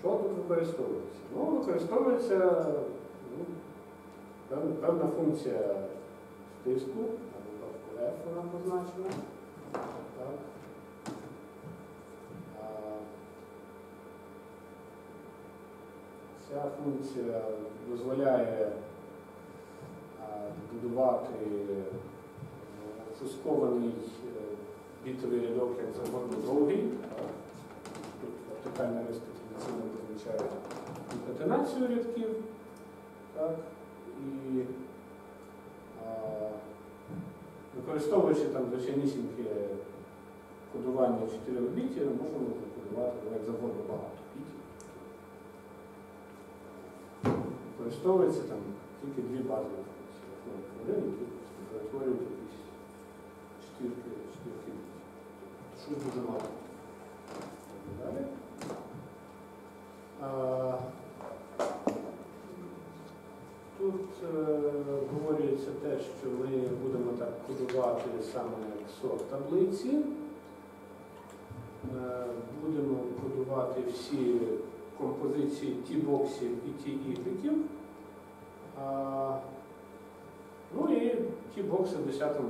Що тут використовується? Ну, використовується ну, певна функція стиску, на випадку F вона позначена. Так. А, Ця функція дозволяє а, будувати е, фускований е, бітовий рядок як завгодно довгий. Вертикальна риска традиційно позначає конкатенацію рядків. Так. І використовуючи там звичайнісіньке кодування 4 бітів, ми можемо закодувати ну, як завгодно багато бітів. Використовується там тільки дві базові функції. Основні які перетворюють якісь чотирки, чотирки бітів. Щось дуже мало. Далі. Тут е, говориться те, що ми будемо так кодувати саме сорт таблиці. Е, будемо кодувати всі композиції T-боксів і T-ігликів. Ну і T-бокси в 10 ранку.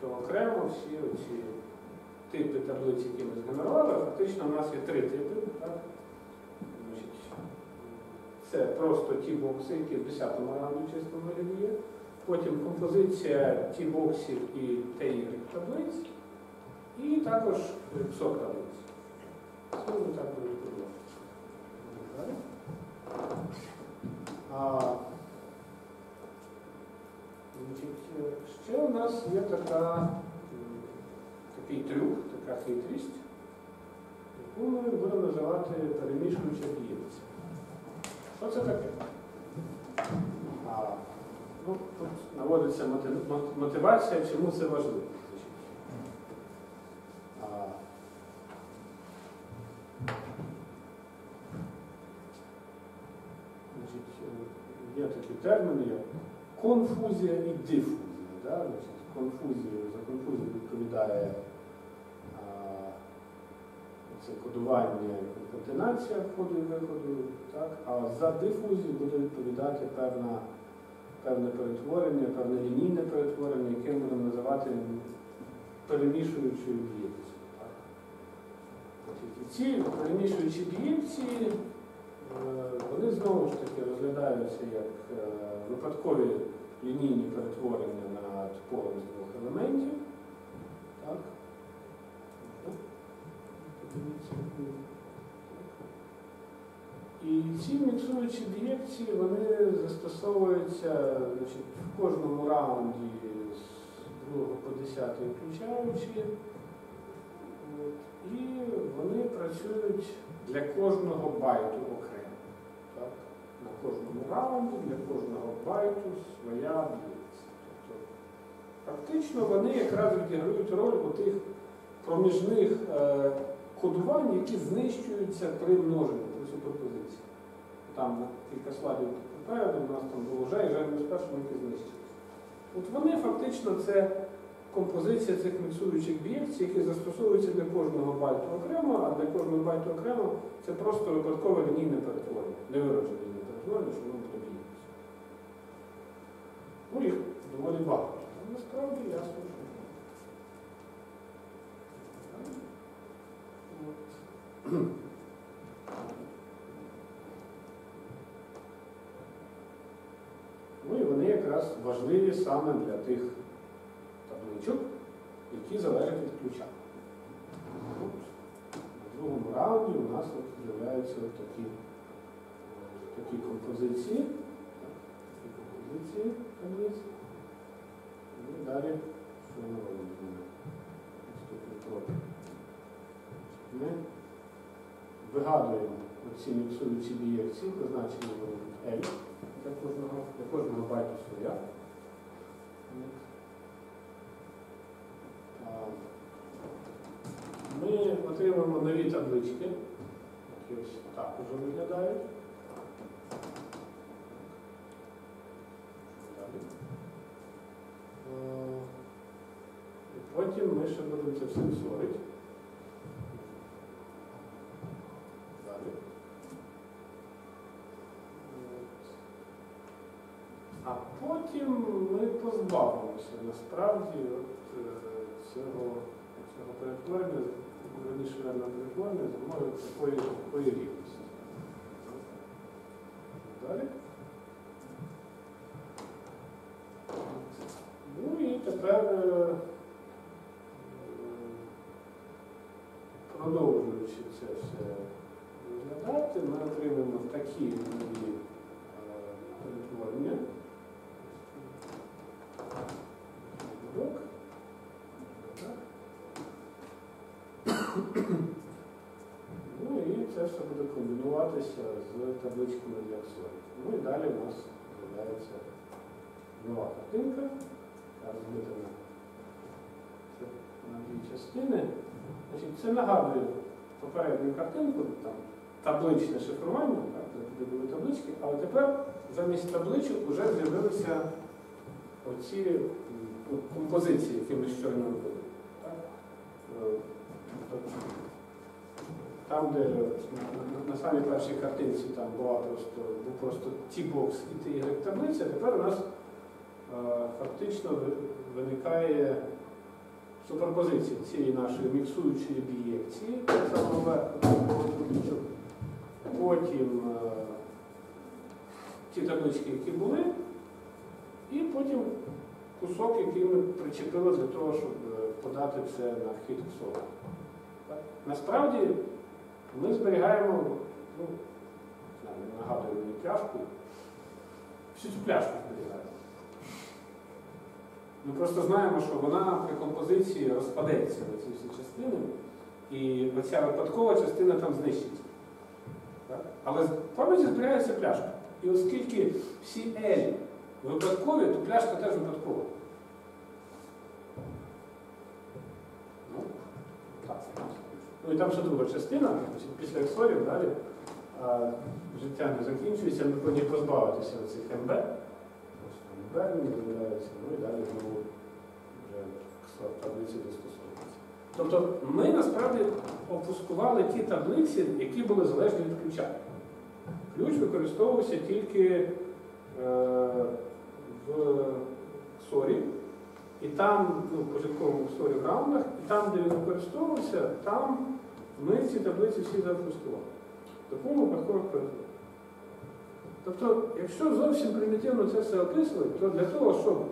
Тобто окремо всі оці типи таблиць, які ми згенерували, фактично у нас є три типи. Так? Це просто ті бокси, які в 10 раунді чистому вигляді є. Потім композиція ті боксів і TY таблиць. І також псок таблиць. Це ми так будемо подавати. А, ще у нас є така, такий трюк, така хитрість, яку ми будемо називати перемішуюча діяльність. Що це таке? А, ну, тут наводиться мотивація, чому це важливо. А, е, є такі терміни, як конфузія і дифузія. Да? Конфузію, за конфузію відповідає це кодування і конкатенація входу і виходу, так? а за дифузію буде відповідати певна, певне перетворення, певне лінійне перетворення, яке ми будемо називати перемішуючою і ці перемішуючі дієції, вони знову ж таки розглядаються як е, випадкові лінійні перетворення на типових з двох елементів. Так? І ці міксуючі дієкції, вони застосовуються значить, в кожному раунді з 2 по 10 включаючи. І вони працюють для кожного байту окремо. Так? На кожному раунді, для кожного байту своя дієкція. Тобто, фактично вони якраз відіграють роль у тих проміжних е, кодувань, які знищуються при множенні, при суперпозиції. Там кілька слайдів попереду у нас там було вже і вже не спершу, які знищуються. От вони фактично це композиція цих міксуючих бієкцій, які застосовуються для кожного байту окремо, а для кожного байту окремо це просто випадкове лінійне перетворення, невироджене лінійне перетворення, що воно буде бієкція. Ну їх доволі багато. Насправді ясно, що. Ну і вони якраз важливі саме для тих табличок, які залежать від ключа. На другому раунді у нас з'являються такі, такі композиції. Такі композиції таблиць. І далі що ми робимо з ними? Наступний крок. Ми вигадуємо оці міксуючі бієкції, позначені вони L для кожного, для кожного байту своя. Ми отримаємо нові таблички, які ось так уже виглядають. Е, потім ми ще будемо це все сорити. Далі. От. А потім ми позбавимося насправді от, е, цього, цього перетворення, раніше верно перетворення за мною такої, такої рівності. Далі. Ну і тепер, е, продовжуючи це все розглядати, ми отримаємо такі нові е, перетворення. Блок. Так. Ну і це все буде комбінуватися табличками для аксонів. Ну і далі у нас з'являється нова картинка, яка розбита на, дві частини. Значить, це нагадує попередню картинку, там табличне шифрування, так, де були таблички, але тепер замість табличок вже з'явилися оці ну, композиції, які ми щойно робили. Е, Там, де на, на- самій першій картинці там була просто, був просто T-бокс і T-Y таблиця, тепер у нас е, фактично виникає суперпозиція цієї нашої міксуючої бієкції, так само вверху. Потім е, ті таблички, які були, і потім кусок, який ми причепили для того, щоб е, подати це на вхід в соло. Насправді ми зберігаємо, ну, не знаю, нагадую мені пляшку, всю цю пляшку зберігаємо. Ми просто знаємо, що вона при композиції розпадеться на ці всі частини, і оця випадкова частина там знищиться. Так? Але в пам'яті зберігається пляшка. І оскільки всі L випадкові, то пляшка теж випадкова. Ну, так. Ну і там ще друга частина, після ексорів далі а, життя не закінчується, ми повинні позбавитися цих МБ. МБ не з'являється, ну і далі знову вже таблиці застосовується. Тобто ми насправді опускували ті таблиці, які були залежні від ключа. Ключ використовувався тільки е, в сорі, там, ну, початковому сорі граундах, і там, де він використовувався, там ми ці таблиці всі запустували. В такому випадкових перетворах. Тобто, якщо зовсім примітивно це все описувати, то для того, щоб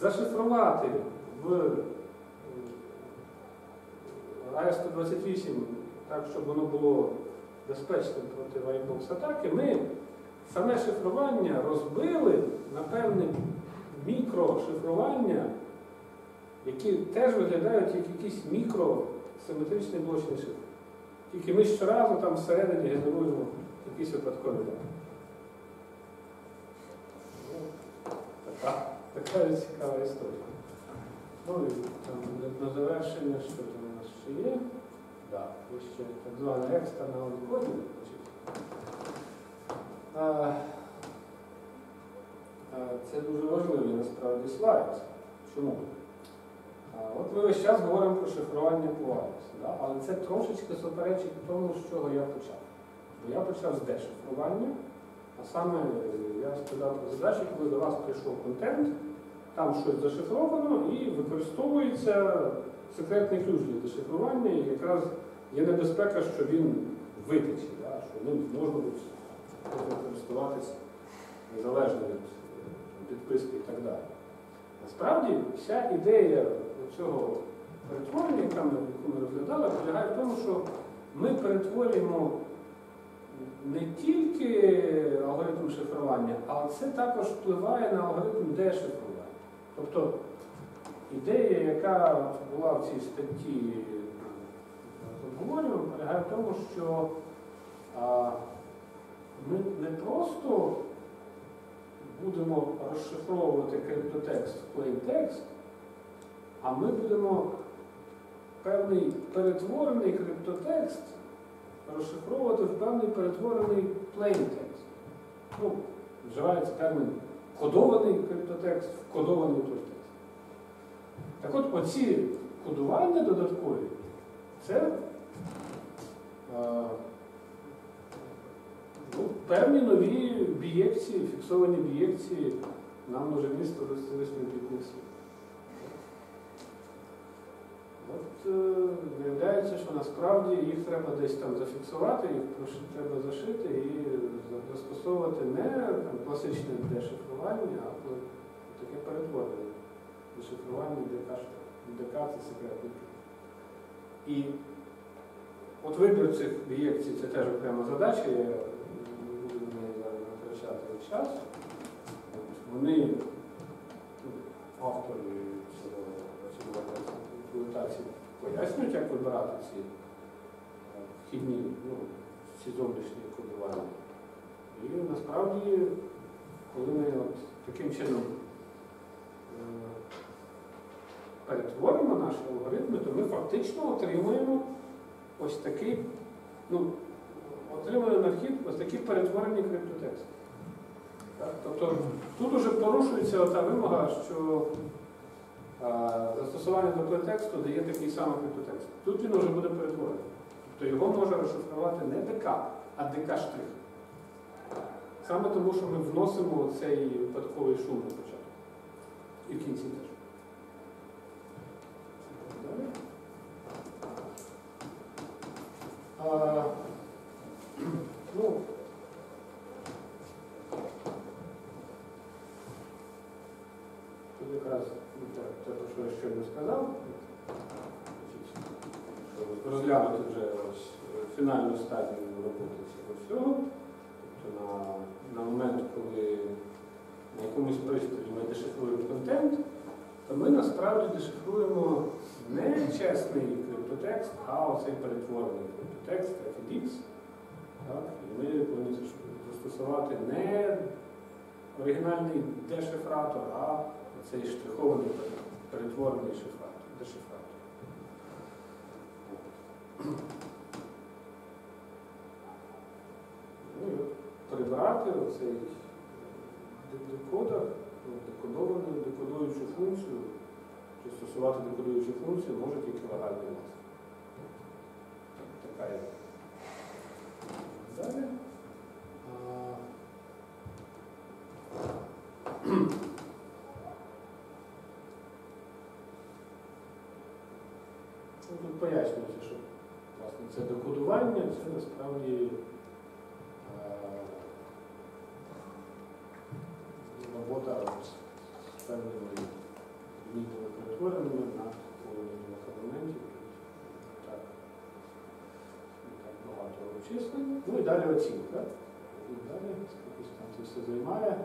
зашифрувати в АЕС-128 так, щоб воно було безпечним проти вайбокс атаки, ми саме шифрування розбили на певне мікрошифрування, які теж виглядають як якісь мікросиметричні блочні шифри. Тільки ми щоразу там всередині генеруємо якісь випадкові дані. Ну, Така, така цікава історія. Ну і там на- завершення, що там у нас ще є. Да, ще так звана екстерна онкодінг. Це дуже важливий насправді слайд. Чому? От ми весь час говоримо про шифрування адресу, да? але це трошечки суперечить тому, з чого я почав. Бо я почав з дешифрування, а саме е, я сказав про задачі, коли до вас прийшов контент, там щось зашифровано і використовується секретний ключ для дешифрування, і якраз є небезпека, що він витече, да? що ним можна буде користуватися незалежно від е, підписки і так далі. Насправді, вся ідея цього перетворення, яка яку ми розглядали, полягає в тому, що ми перетворюємо не тільки алгоритм шифрування, але це також впливає на алгоритм дешифрування. Тобто ідея, яка була в цій статті обговорюємо, полягає в тому, що а, ми не просто будемо розшифровувати криптотекст в plaintext, а ми будемо певний перетворений криптотекст розшифровувати в певний перетворений plaintext. Ну, вживається термін кодований криптотекст, вкодований той текст. Так от оці кодування додаткові, це е, ну, певні нові бієкції, фіксовані бієкції на множинисто розціночних слів. От е, виявляється, що насправді їх треба десь там зафіксувати, їх треба зашити і застосовувати не там, класичне дешифрування, а таке перетворення. Дешифрування ДК, ДК це секретний. І от вибір цих бієкцій це теж окрема задача, я буду на неї зараз витрачати час. Вони, ну, автори пояснюють, як вибирати ці е, вхідні, ну, ці зовнішні кодування. І насправді, коли ми от таким чином е, перетворимо наші алгоритми, то ми фактично отримуємо ось такий, ну, отримуємо на вхід ось такі перетворені криптотексти. Тобто тут уже порушується та вимога, що застосування до тексту дає такий самий криптотекст. Тут він вже буде перетворений. Тобто його може розшифрувати не ДК, а ДК штрих. Саме тому, що ми вносимо цей випадковий шум на початку. І в кінці теж. Ну, Тут якраз ну, те, те, про що я щойно сказав, розглянути вже ось е, фінальну стадію роботи цього всього. Тобто на, на момент, коли на якомусь пристрої ми дешифруємо контент, то ми насправді дешифруємо не чесний криптотекст, а оцей перетворений криптотекст FDX. Так? І ми повинні застосувати не оригінальний дешифратор, а цей штрихований перетворений шифратор, дешифратор. Ну і прибрати оцей декодер, ну, декодовану, декодуючу функцію, чи стосувати декодуючу функцію може тільки легальний власник. Хай. Далі. А, Ну, Тут пояснюється, що власне це декодування, це насправді е, робота з певними відмінними перетвореннями на положення елементів. Так, так багато обчислень. Ну і далі оцінка. І далі, скільки там це все займає.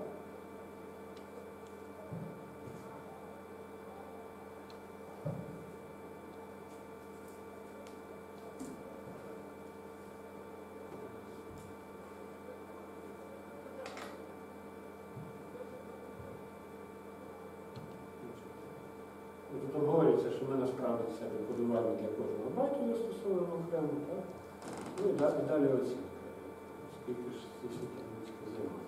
Ну, Тут обговорюється, що ми насправді це кодували для кожного застосовуємо окремо, так? Ну і далі, далі оцінка. Скільки ж займають.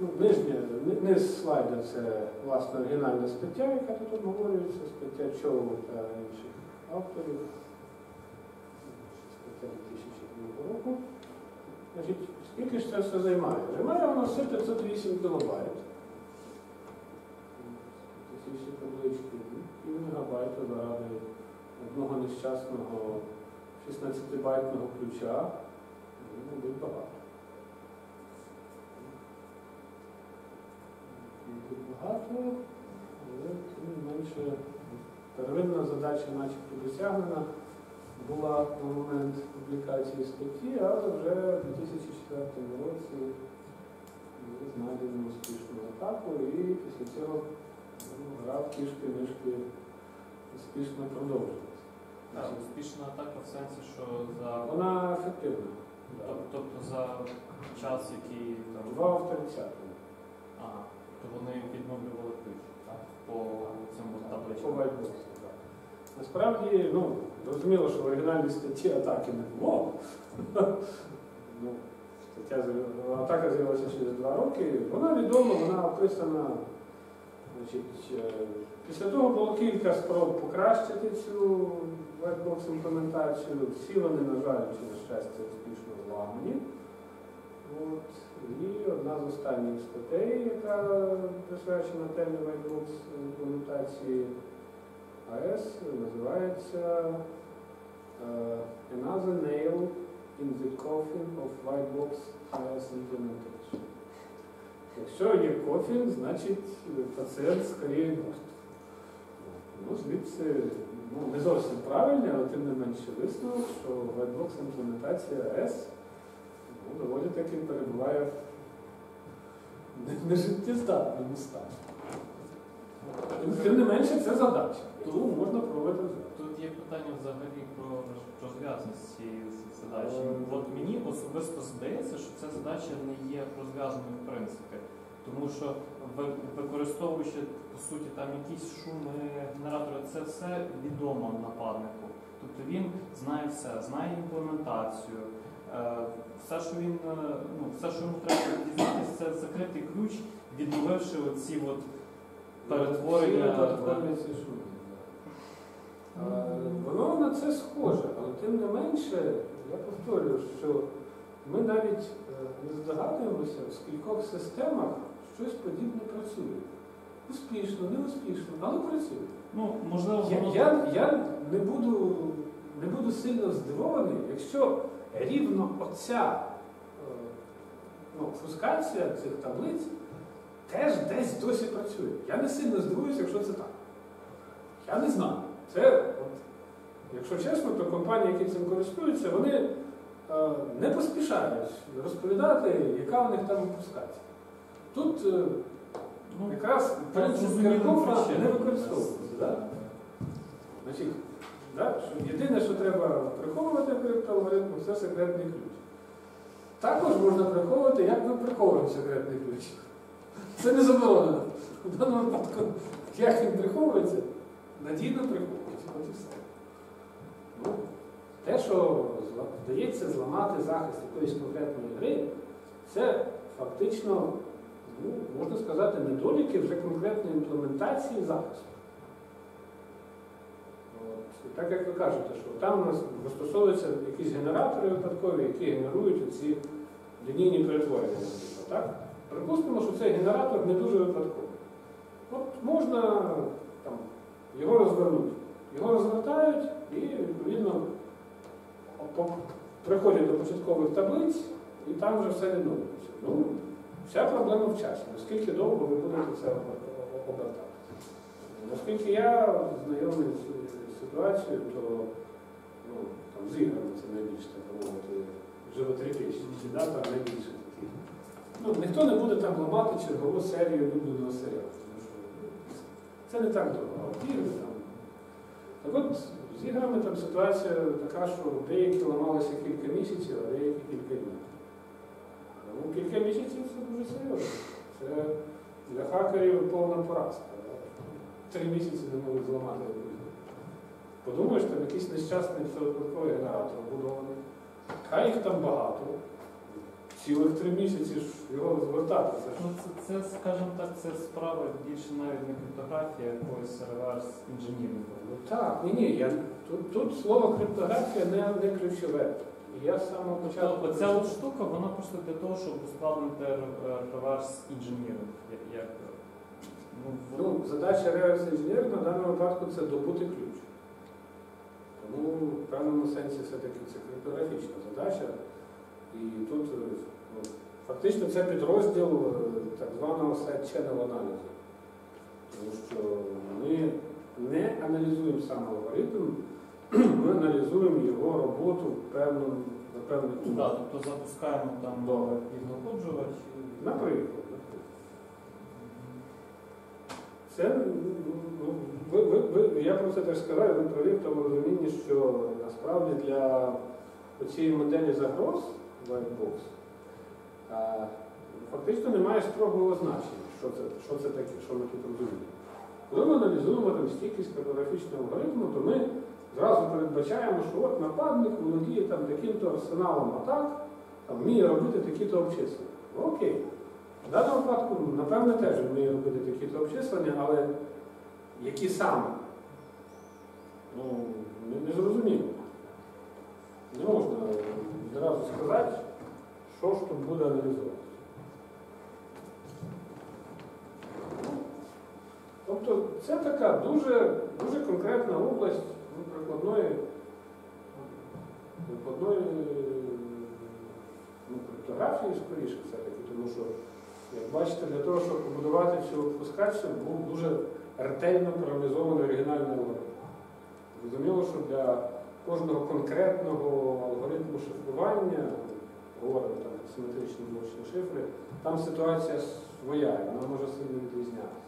Ну, нижня, низ слайда це власне оригінальна стаття, яка тут обговорюється, стаття Чоу та інших авторів. Стаття 2002 року. Значить, скільки ж це все займає? Займає воно все 508 кілобайт. Ці всі таблички, ну, пів заради одного нещасного 16-байтного ключа, ну, мабуть, багато. Мабуть, багато, але тим не менше первинна задача начебто досягнена була на момент публікації статті, але вже в 2004 році знайдено успішну атаку і після цього ну, гра в кішки-мишки успішно продовжилася. Так, успішна атака в сенсі, що за Вона ефективна. тоб- тобто за час, який там Два авторитетами. ага, то вони відновлювали ключ так? по цьому По табличкам. так. Насправді, ну, зрозуміло, що в оригінальній статті атаки не було. ну, стаття, з'яв- атака з'явилася через два роки. Вона відома, вона описана. Значить, е, після того було кілька спроб покращити цю вайтбокс імплементацію. Всі вони, на жаль, на щастя, успішно зламані. От. І одна з останніх статей, яка присвячена темі Whitebox імплементації АЕС, називається е, Another Nail in the Coffin of Whitebox AES Implementation. Якщо є кофін, значить пацієнт скоріше мертв. Ну, звідси ну, не зовсім правильно, але тим не менше висновок, що Whitebox імплементація АЕС ну, доволі таки перебуває в не- нежиттєздатному стані. Тим- не менше, це задача, тому можна проводити. Тут є питання взагалі про роз- розв'язаність цієї задачі. Е, От мені особисто здається, що ця задача не є розв'язаною в принципі. Тому що використовуючи по суті там якісь шуми, генератори, це все відомо нападнику. Тобто він знає все, знає імплементацію. Е, Все, що він е, ну, все, що йому треба дізнатися, це закритий ключ, відновивши оці от перетворення. Е, Воно на це схоже, але тим не менше, я повторюю, що ми навіть не здогадуємося, в скількох системах щось подібне працює. Успішно, не успішно, але працює. Ну, можливо, Я, я, я не, буду, не буду сильно здивований, якщо рівно оця е, ну, фускація цих таблиць теж десь досі працює. Я не сильно здивуюся, якщо це так. Я не знаю. Це, от, якщо чесно, то компанії, які цим користуються, вони е, не поспішають розповідати, яка у них там фускація. Тут е, ну, якраз принцип зрозумілим не використовується. Да? Значить, да, що єдине, що треба приховувати в криптоалгоритму, це секретний ключ. Також можна приховувати, як ми приховуємо секретний ключ. Це не заборонено. В даному випадку, як він приховується, надійно приховується. От і все. Ну, те, що вдається зламати захист якоїсь конкретної гри, це фактично, ну, можна сказати, недоліки вже конкретної імплементації захисту. І так як ви кажете, що там у нас застосовуються якісь генератори випадкові, які генерують ці лінійні перетворення. Так? Припустимо, що цей генератор не дуже випадковий. От можна там, його розвернути. Його розвертають і, відповідно, приходять до початкових таблиць, і там вже все відновлюється. Ну, вся проблема в часі. Наскільки довго ви будете це обертати? Наскільки я знайомий з ситуацією, то ну, там, з іграми це найбільш так мовити, животрепещущі, да, там найбільше такі. Ну, ніхто не буде там ламати чергову серію улюбленого серіалу. ну, Це не так дорого. А от ігри там. Так от з іграми там ситуація така, що деякі ламалися кілька місяців, а деякі кілька днів. Ну, кілька місяців це дуже серйозно. Це для хакерів повна поразка. Три місяці не можуть зламати. Подумаєш, там якийсь нещасний високотворковий генератор побудований. Хай їх там багато. Цілих три місяці ж його розвертати. Це ж Ну, це, це, скажімо так, це справа більше навіть не криптографія, а якогось реверс інженірінгу. Ну так, ні, ні. Я, тут, тут слово криптографія не, не ключове. Я з самого початку. Тобто оця от штука, вона просто для того, щоб ускладнити ре- реверс інженіринг. Як, як, ну, Ну, задача реверс інженеру на даному випадку це добути ключ. Тому в певному сенсі все-таки це криптографічна задача. І тут е, ну, фактично це підрозділ е, так званого сайт-ченнел аналізу. Тому що ми не аналізуємо сам алгоритм, ми аналізуємо його роботу в певному, за певних да, тобто запускаємо там Добре. відноходжувач. і- Наприклад. Це, ну, ви, ви, ви, я про це теж сказав, ви праві в тому розумінні, що насправді для цієї моделі загроз Whitebox фактично немає строгого значення, що це, що це таке, що ми тут розуміємо. Коли ми аналізуємо там стійкість криптографічного алгоритму, то ми зразу передбачаємо, що от нападник володіє там таким-то арсеналом атак, там, вміє робити такі-то обчислення. Окей. В даному випадку, напевне, теж вміє робити такі-то обчислення, але які саме? Ну, не, зрозуміло. Не можна одразу сказати, що ж тут буде аналізувати. Тобто це така дуже, дуже конкретна область ну, прикладної, прикладної ну, криптографії, скоріше все-таки, тому що, як бачите, для того, щоб побудувати цю обфускацію, був дуже ретельно проаналізований оригінальний алгоритм. Зрозуміло, що для кожного конкретного алгоритму шифрування, говоримо там симетричні блочні шифри, там ситуація своя, вона може сильно відрізнятися.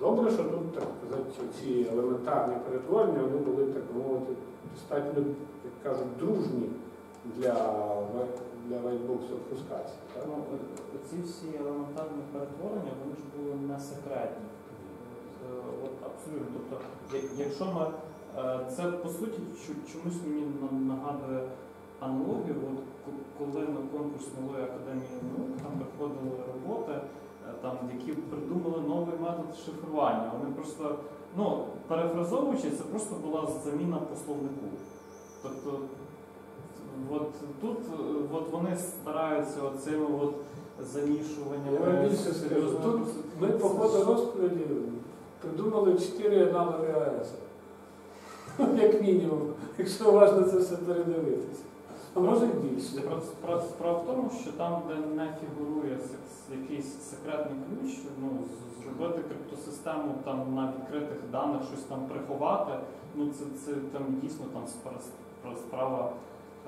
Добре, що тут, так сказати, ці елементарні перетворення вони були, так мовити, достатньо, як кажуть, дружні для, для whitebox обфускації. так? Ну, оці всі елементарні перетворення, вони ж були не секретні. От, е, абсолютно. Тобто, якщо ми е, це по суті чомусь мені на- нагадує аналогію, от коли на конкурс Малої академії наук там приходили роботи, там, які придумали новий метод шифрування. Вони просто, ну, перефразовуючи, це просто була заміна по словнику. Тобто, от тут е, от вони стараються оцими от замішуваннями. Серйозними тут Ми по ходу розповіді придумали чотири аналоги АЕС. Як мінімум, якщо уважно це все передивитися. А може більше. Справа, в тому, що там, де не фігурує якийсь секретний ключ, ну, зробити криптосистему там на відкритих даних, щось там приховати, ну це, це там дійсно там спра- спра- справа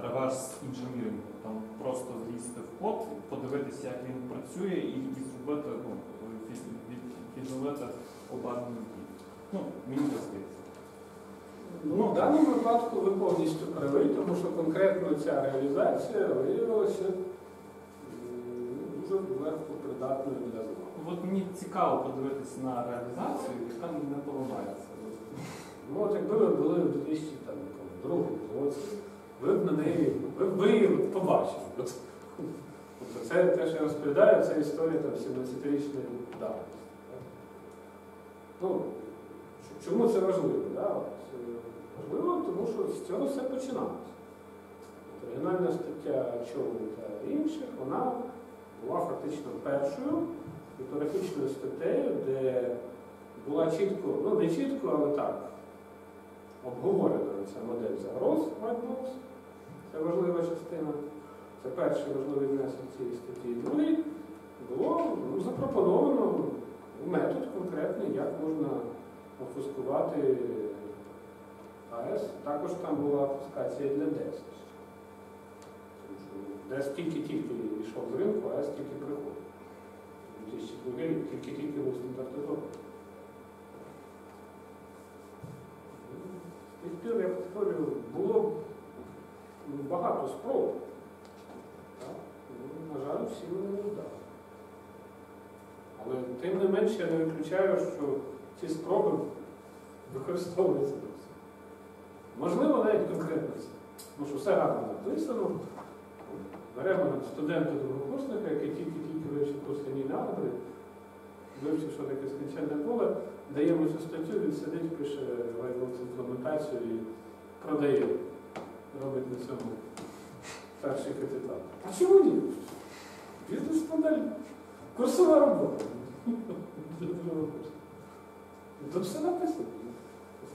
реверс інженірінгу. Там просто злізти в код, подивитися, як він працює, і, зробити, ну, від, від, відновити обладнані дії. Ну, мені здається. Ну, в даному випадку ви повністю праві, тому що конкретно ця реалізація виявилася дуже легко придатною для змоги. От мені цікаво подивитися на реалізацію, яка мені не подобається. Ну, от якби ви були в 2002 році, ви б на неї, ви б ви її побачили. Тобто це те, що я розповідаю, це історія там 17-річної давності. Ну, Чому це важливо? Да? Важливо, тому що з цього все починалося. От Оригінальна стаття Чову та інших, вона була фактично першою літографічною статтею, де була чітко, ну не чітко, але так, обговорена ця модель загроз Whitebox. Це важлива частина. Це перший важливий внесок цієї статті. Другий було ну, запропоновано метод конкретний, як можна офускувати АЕС. Також там була офускація для ДЕС. Тому що ДЕС тільки-тільки йшов з ринку, АЕС тільки приходив. 2002 рік тільки-тільки був стандартизований. З тих я повторюю, було ну, багато спроб. Ну, На жаль, всі вони не вдали. Але тим не менше я не виключаю, що ці спроби використовуються. Можливо, навіть конкретно це. Тому що все гарно написано. Беремо студента другокурсника, який тільки-тільки вивчив лінійної алгебри, вивчив, що таке скінченне поле, даємо цю статтю, він сидить, пише вайбокс імплементацію і продає. Робить на цьому перший капітал. А чому ні? Бізнес-модель. Курсова робота. Тут все написано.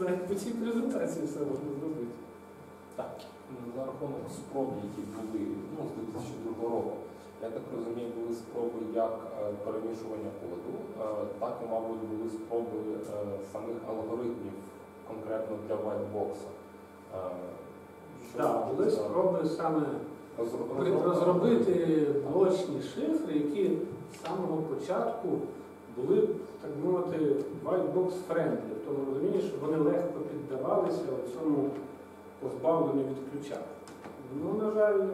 Навіть по цій презентації все можна зробити. Так, ну, за рахунок спроб, які були ну, з 2002 року. Я так розумію, були спроби як е, перемішування коду, е, так і, мабуть, були спроби е, самих алгоритмів конкретно для whitebox. Що Так, були спроби саме розроб- розробити блочні шифри, які з самого початку були, так мовити, whitebox friendly, в тому розумінні, що вони легко піддавалися цьому позбавленню від ключа. Ну, на жаль, е,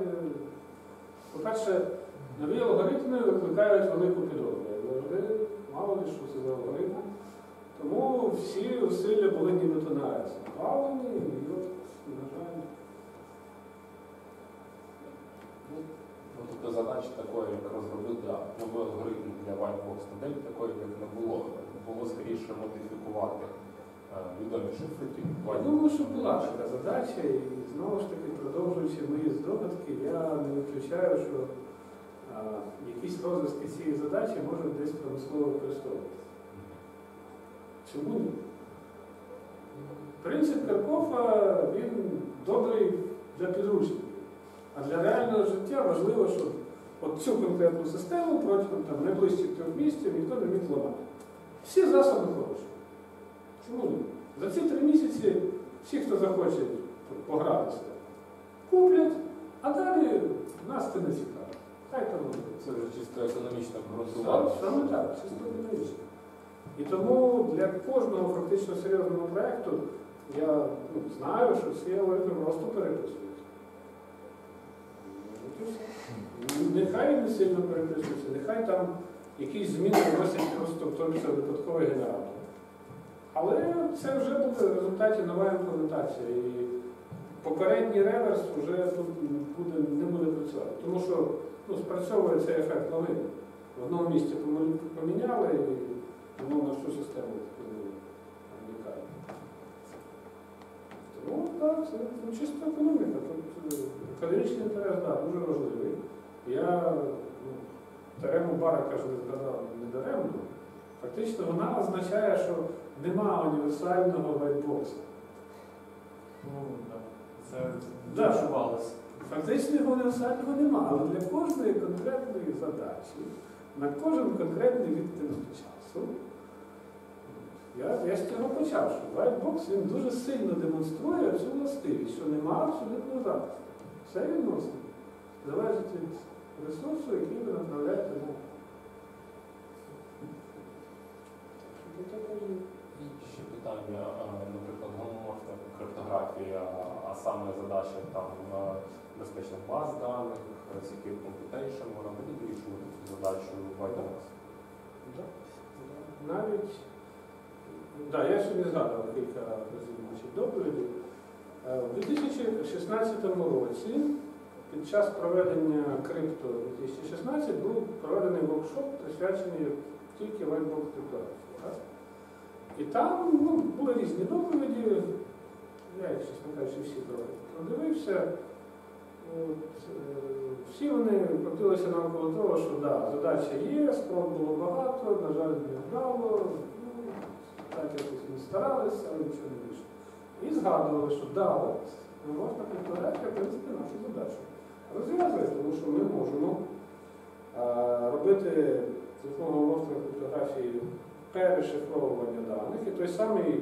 по-перше, нові алгоритми викликають велику завжди мало ли що це за алгоритм. Тому всі зусилля були нібито на АЕС направлені, і от, на жаль, Ну, тобто задача такої, як розробити новий алгоритм для whitebox моделі, такої як не було. Було скоріше модифікувати е, відомі шифри, типу Я думаю, що була така задача, і знову ж таки, продовжуючи мої здогадки, я не виключаю, що а, якісь розвитки цієї задачі можуть десь промислово використовуватися. Чому ні? Принцип Карпова, він добрий для підручників. А для реального життя важливо, щоб от цю конкретну систему протягом там, найближчих трьох місяців ніхто не міг ламати. Всі засоби хороші. Чому ні? За ці три місяці всі, хто захоче погратися, куплять, а далі нас це не цікаво. Хай там. Це вже чисто економічно Саме, саме так, чисто економічно. І тому для кожного фактично серйозного проєкту я ну, знаю, що всі алгоритми просто переписують. От і все. Нехай не сильно переписуються, нехай там якісь зміни вносять просто в тому числі випадковий генератор. Але це вже буде в результаті нова імплементація. І попередній реверс вже тут буде, не буде працювати. Тому що ну, спрацьовує цей ефект новин. В одному місці поміняли і воно на всю систему виникає. Тому так, це ну, чисто економіка. Економічний інтерес да, дуже важливий. Я ну, терему Барака ж не згадав не даремно. Фактично вона означає, що нема універсального вайтбоксу. Ну, так. Це Да. відчувалося. Фактично універсального нема, але для кожної конкретної задачі, на кожен конкретний відтинок часу, я, я з цього почав, що Whitebox він дуже сильно демонструє цю властивість, що нема абсолютного захисту. Все відносно. Залежить від ресурсу, який ви направляєте на. Так ще питання, наприклад, гомоморфна криптографія, а саме задача там е, безпечних баз даних, secure computation, вона буде вирішувати цю задачу whitebox. Да. Навіть, да, я сьогодні згадував кілька доповіді. Е, У 2016 році під час проведення Крипто 2016 був проведений воркшоп, присвячений тільки криптографії. так? І там ну, були різні доповіді. Я, їх, чесно кажучи, всі продивився. От, е, всі вони крутилися навколо того, що да, задача є, спроб було багато, на жаль, не вдало. Ну, так якось ми старалися, але нічого не вийшло. І згадували, що да, от, можна криптографія, в принципі, нашу задачу розв'язує, тому що ми можемо робити з допомогою криптографії перешифровування даних. І той самий,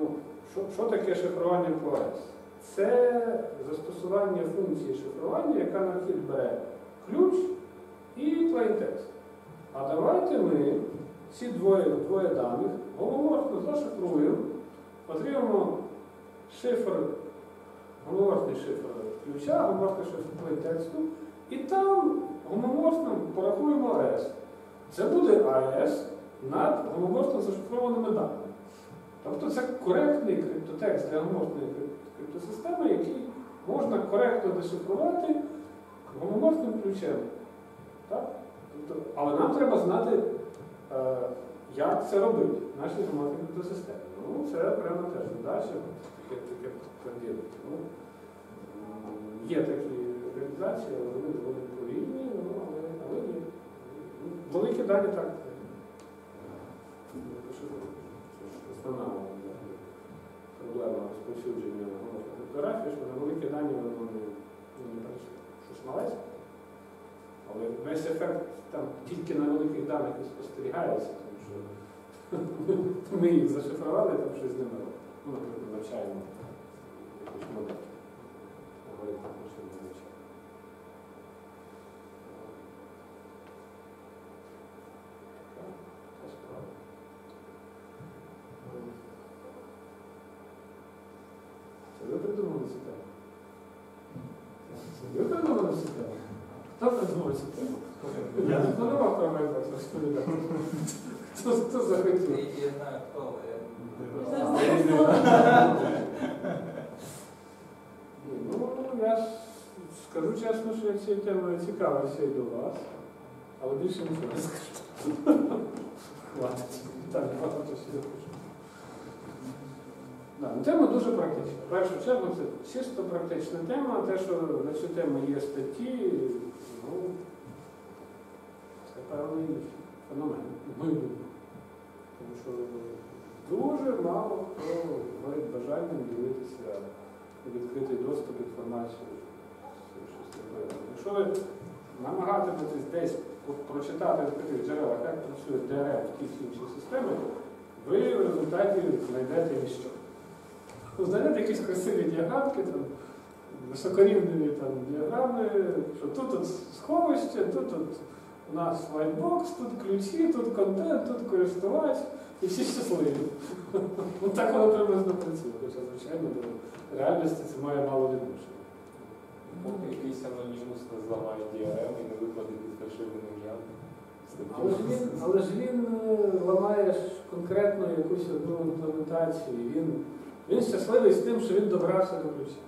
ну, що, що таке шифрування по Це застосування функції шифрування, яка на вхід бере ключ і плейнтекст. А давайте ми ці двоє, двоє даних голоморфно зашифруємо, отримаємо шифр, гомоморфний шифр ключа, гомоморфний шифр плейнтексту, і там гомоморфно порахуємо АЕС. Це буде АЕС над гомоморфно зашифрованими даними. Тобто це коректний криптотекст для гомоморфної криптосистеми, який можна коректно дешифрувати гомоморфним ключем. Так? Тобто, але нам треба знати, е, як це робити в нашій гомоморфній криптосистемі. Ну, це прямо теж задача, таке, таке поділити. Ну, є такі організації, але вони доволі повільні, ну, але, але є. Ну, Великі дані так. Ну, Основна е, проблема розповсюдження фотографії, що на великі дані воно не працює. Щось малець. Але весь ефект там тільки на великих даних і спостерігається, тому що ми їх зашифрували, там щось з ними. Ну, наприклад, навчаємо це ви придумали цю тему? Це ви придумали цю тему? Хто придумав цю тему? Я не планував про мене розповідати. Хто, хто захотів? Я, знаю, хто, Ну, я ж скажу чесно, що я цією темою цікавився і до вас, але більше нічого не скажу. Хватить. Так, багато всього хочу. Ну, тема дуже практична. В першу чергу це чисто практична тема. Те, що на цю тему є статті, ну, це певний феномен, думку. Тому що дуже мало хто говорить бажанням ділитися відкритий доступ таке. Якщо ви намагатиметесь десь прочитати в відкритих джерелах, як працює ДРМ в тій чи іншій системі, ви в результаті знайдете ніщо. Ну, Знайдете якісь красиві діаграмки, там, високорівневі там, діаграми, що тут от сховище, тут от у нас whitebox, тут ключі, тут контент, тут користувач, і всі щасливі. Ну так воно приблизно працює, хоча, звичайно, до реальності це має мало відношення. Поки якийсь анонімус не зламає DRM і не викладе під фальшивим ім'ям. Але ж він, але ж він е, ламає конкретно якусь одну імплементацію. Він, він щасливий з тим, що він добрався до ключа.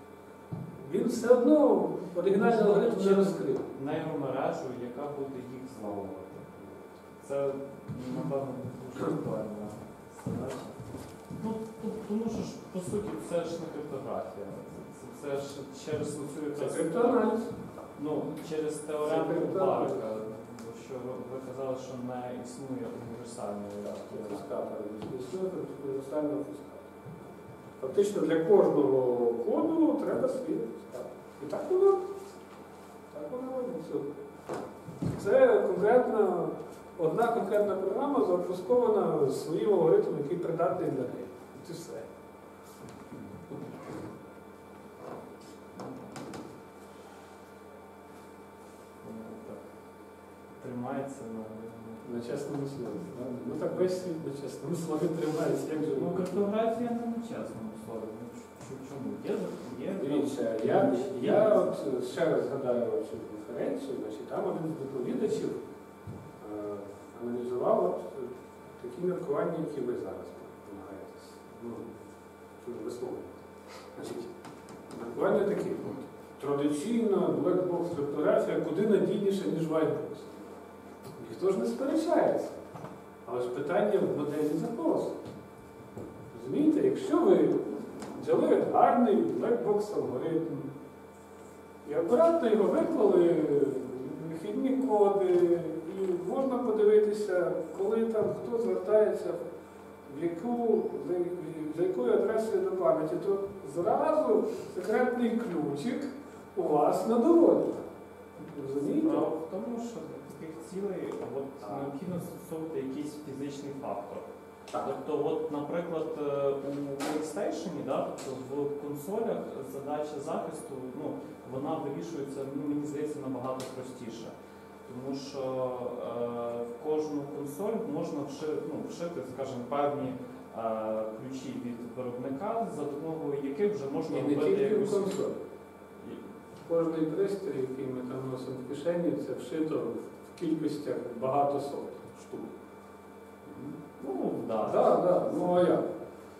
Він все одно оригінальний алгоритм не розкрив. нейромережу, яка буде їх. Це, напевно, дуже актуальна задача. Ну, тому що ж, по суті, це ж не криптографія. Це, це ж через цю Це. Ну, через теорему. Барка, що ви казали, що не існує універсальної реакції. Фускатор. Існує універсального фускатора. Фактично для кожного коду треба свій фускатор. І так воно. Так воно працює. Це конкретна, одна конкретна програма запускована своїм алгоритмом, який придатний для неї. Це все. Тримається на. На чесному слові. Ну так весь світ на чесному слові тримається. Як же Ну, ну, криптографія не на чесному слові. Ну, чому? Є, є Дивіться, я, я от ще раз згадаю цю конференцію, значить, там один з доповідачів е, аналізував от е, такі міркування, які ви зараз намагаєтесь ну, висловлювати. Міркування такі. Традиційна блекбокс криптографія куди надійніша, ніж whitebox. Ніхто ж не сперечається. Але ж питання в моделі запросу. Розумієте, якщо ви взяли гарний блекбокс алгоритм і акуратно його виклали вихідні коди, і можна подивитися, коли там хто звертається, в яку, за, якою адресою до пам'яті, то зразу секретний ключик у вас на доводі. Розумієте? Тому, що для таких цілей от, необхідно застосовувати якийсь фізичний фактор. Тобто, от, наприклад, е, у PlayStation, да, тобто в консолях задача захисту, ну, вона вирішується, ну, мені здається, набагато простіше. Тому що е, в кожну консоль можна вшити, ну, вшити, скажімо, певні е, ключі від виробника, за допомогою яких вже можна І не робити тільки в якусь. консоль. Кожний пристрій, який ми там носимо в кишені, це вшито в кількостях багато сот штук. Ну, да. Так, так, ну а як?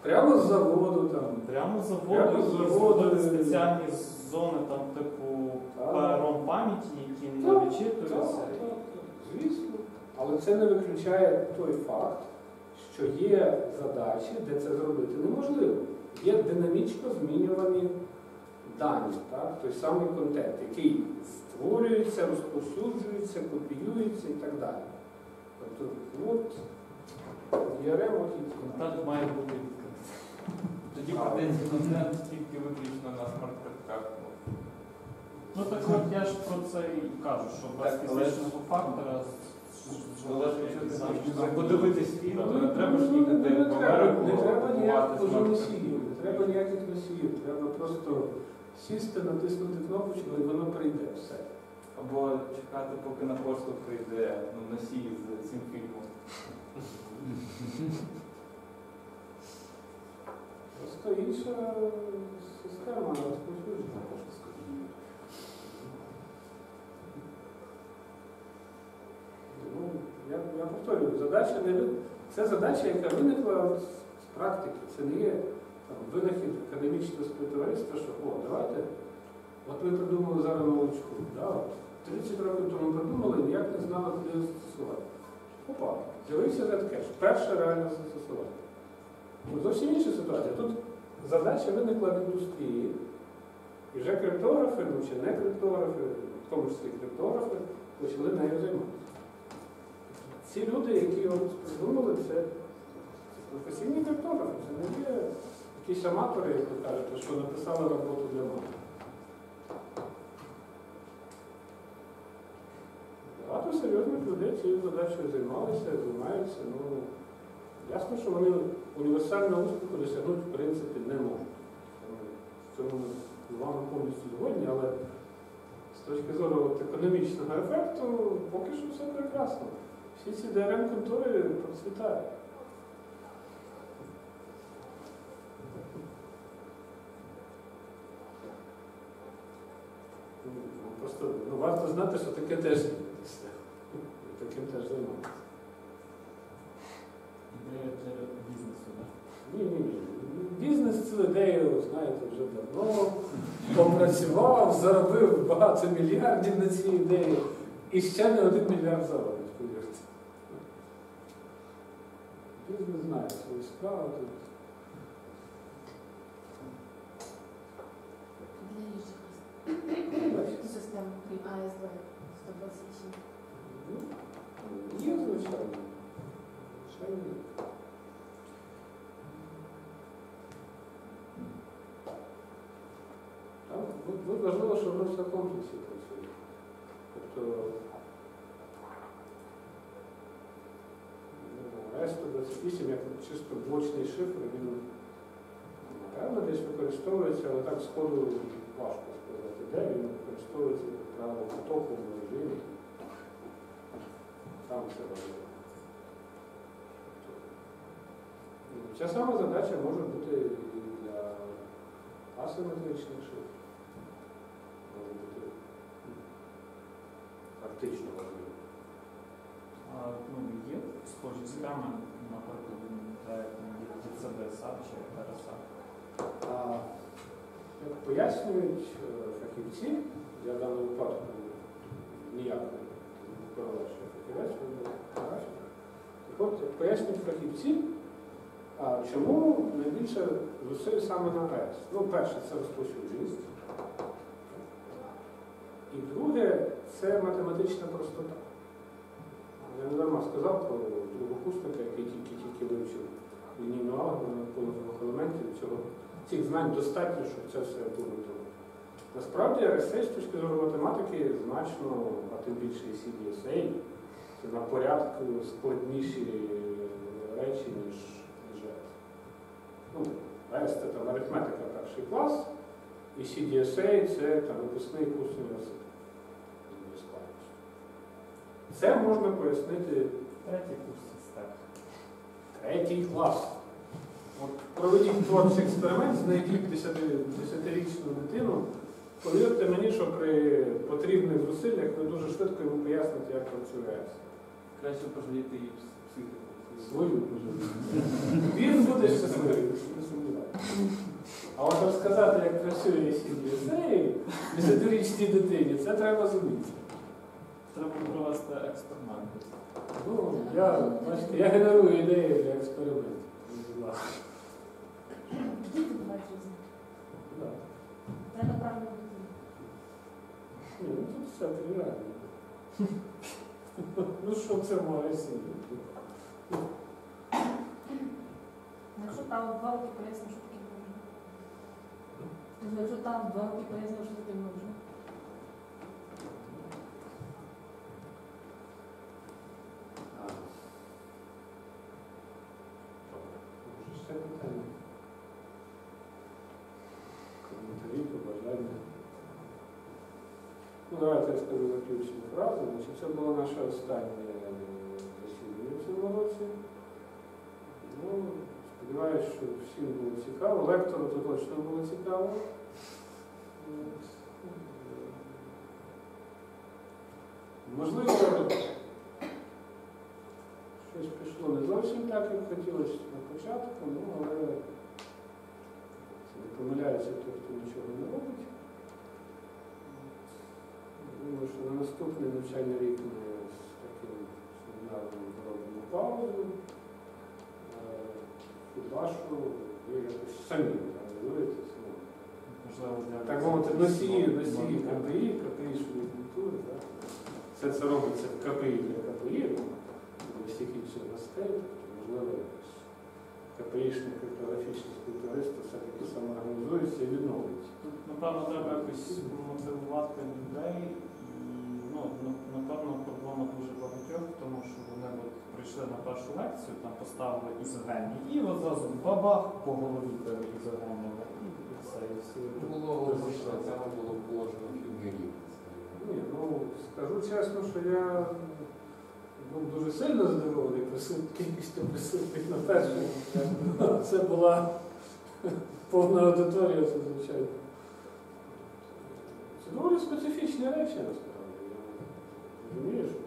Прямо з заводу там. Прямо з Прямо заводу з і заводу. спеціальні зони, там, типу, Так. пером пам'яті, які не Так, Так, вичитуються. так, так, звісно. Але це не виключає той факт, що є задачі, де це зробити неможливо. Є динамічно змінювані дані, так? той самий контент, який створюється, розповсюджується, копіюється і так далі. Тобто, от DRM от і. Контент має бути. Тоді претензії контент тільки виключно на смарт-картках. Ну так от я ж про це і кажу, що без Так, але фізичного фактора з- з- Але ж якщо ти хочеш подивитись фільм, то не треба ж Ну, їхати не в треба, Америку, не треба ніяких купувати смарт-картки. носіїв, не треба ніяких носіїв. Треба просто сісти, натиснути кнопочку і воно прийде все. Або чекати, поки на пошту прийде ну, носій з цим фільмом. Просто інша система розповсюджена. Ну, я, я повторюю, задача не це задача, яка виникла з практики. Це не є там, винахід академічного співтовариства, що о, давайте, от ми придумали зараз научку. Да, 30 років тому придумали, ніяк не знали, куди застосувати. Опа, з'явився Redcache, перше реальне застосування. Зовсім інша ситуація. Тут задача виникла в індустрії, і вже криптографи, ну чи не криптографи, в тому числі криптографи, почали нею займатися. Ці люди, які придумали, це професійні криптографи, це не є якісь аматори, як ви кажете, що написали роботу для мене. Багато серйозних людей цією задачею займалися, займаються. Ну, ясно, що вони універсального успіху досягнути в принципі не можуть. В цьому ми з вами повністю згодні, але з точки зору от економічного ефекту поки що все прекрасно. Всі ці ДРМ-контори процвітають. Ну, Просто ну, варто знати, що таке теж. Таким теж займатися. Ідея для бізнесу, да? Ні, ні, ні. Бізнес цю ідею, знаєте, вже давно попрацював, заробив багато мільярдів на цій ідеї. І ще не один мільярд заробить, повірте. Бізнес знає свою справу тут. Систему крім АСВ 127. Ну, Є, звичайно. Звичайно. є. Там тут- тут важливо, що воно все в комплексі працює. Тобто S128 як чисто блочний шифр, він напевно десь використовується, але так сходу важко сказати, де він використовується, як правило, в потоковому режимі. Там це важливо. Ця сама задача може бути і для асиметричних шифрів. Може бути м, практично важливо. А, ну, є схожі схеми, наприклад, для DCDSA чи RSA. Як пояснюють е, фахівці, я в даному випадку ніяк не королевший фахівець, от, як пояснюють фахівці, А чому найбільше зусиль саме на АЕС? Ну, перше, це розповсюдженість. І друге, це математична простота. Я не дарма сказав про другокурсника, який тільки-тільки вивчив лінійну алгебру двох елементів. Цього, цих знань достатньо, щоб це все обґрунтувати. Насправді RSA з точки зору математики значно, а тим більше і CDSA, це на порядку складніші речі, ніж. Ну, AES це там арифметика перший клас, і CDSA це там випускний курс університету. Це можна пояснити Третій курс стек. третій клас. От проведіть творчий експеримент, знайдіть 10 10-річну дитину. Повірте мені, що при потрібних зусиллях ви дуже швидко йому поясните, як працює АЕС. Краще пожаліти її психіку. Свою. Він буде щасливий, не сумніваюся. А от розказати, як працює CDSA 10-річній дитині, це треба зуміти. Треба провести експеримент. Ну, я, бачите, я генерую ідеї для ласка. Діти бувають різні. Треба правильно. Ні, ну тут все тривіально. Ну що це може сидіти? Ну, Якщо там два роки пояснив, що таке можна. Тобто, Якщо там два роки пояснив, що таке можна. Може ще питання? Коментарі, побажання. Ну, давайте я скажу заключну фразу. Значить, це було наше останнє е, засідання в цьому році. Ну, сподіваюся, що всім було цікаво. Лектору то точно було цікаво. Можливо, щось пішло не зовсім так, як хотілося на початку, ну, але це не помиляється той, хто нічого не робить. Думаю, що на наступний навчальний рік таким семінаром зробимо паузу. Е, Хіба ви якось самі реалізуєтесь. ну, так мовити, носії, носії КПІ, КПІшної культури. Все це робиться в КПІ для КПІ, для всіх інших гостей. Можливо, КПІшний криптографічний культурист все-таки самоорганізується і відновиться. Тут, напевно, треба якось мотивувати людей. Ну, напевно, проблема дуже багатьох, тому що вони от прийшли на першу лекцію, там поставили ізогенні, і от зразу бабах по голові тими. І все, і всі. Було логічно, тема було положено фігурів. Ні, ну скажу чесно, що я був дуже сильно здивований кількістю присутніх на першому. Це була повна аудиторія, це звичайно. Це доволі специфічні речі насправді. Розумію, що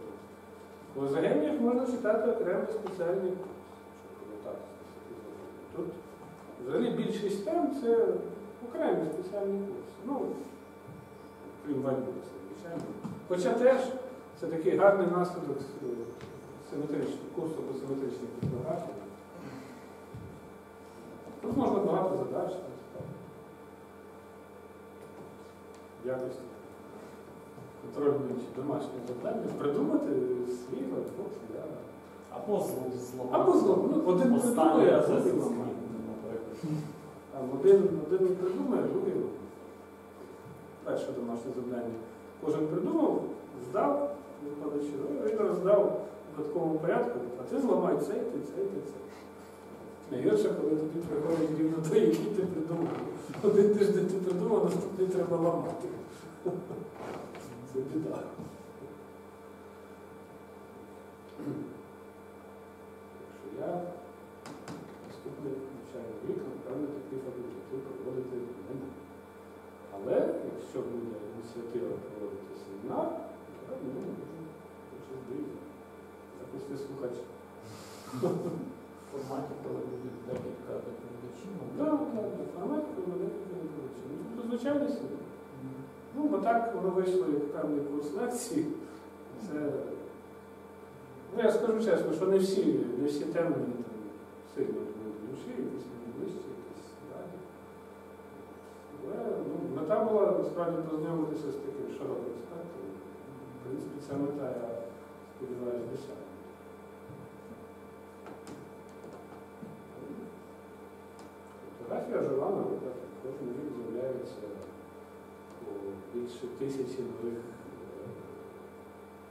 тут. Можна читати окремо спеціальні щоб пам'ятати. Тут взагалі більшість тем це окремі спеціальні курси. Ну, крім вальбуса, звичайно. Хоча теж це такий гарний наслідок е, симетричного курсу по симетричній криптографії. Тут можна багато задач. якості контрольної чи домашнього завдання придумати свій веб-курс для Або зло. Або зло. Ну, один придумає, а другий ламає. один, один придумає, другий робить. Перше домашнє завдання. Кожен придумав, здав викладачу, ну, він роздав в додатковому порядку, а ти зламай цей, ти цей, ти цей. Найгірше, коли тобі приходить рівно той, який ти придумав. Один тиждень ти придумав, наступний треба ламати. Це біда. Так що я наступний навчальний рік, напевно, такий факультатив проводити не буду. Але якщо буде ініціатива проводити семінар, то я думаю, дуже, дуже здивно. Запусти слухач. В форматі, коли будуть декілька доповідачів. Так, так, так, формат проводити викладачів. Ну, тобто звичайно. Ну, бо так воно вийшло як певний курс лекцій. Це, ну, я скажу чесно, що не всі, не всі теми мені там сильно до душі, якісь мені ближчі, якісь далі. Але ну, мета була насправді познайомитися з таким широким спектром. В принципі, ця мета, я сподіваюся, досягнута. Фотографія жива, наприклад, кожен рік з'являється більше тисячі нових е,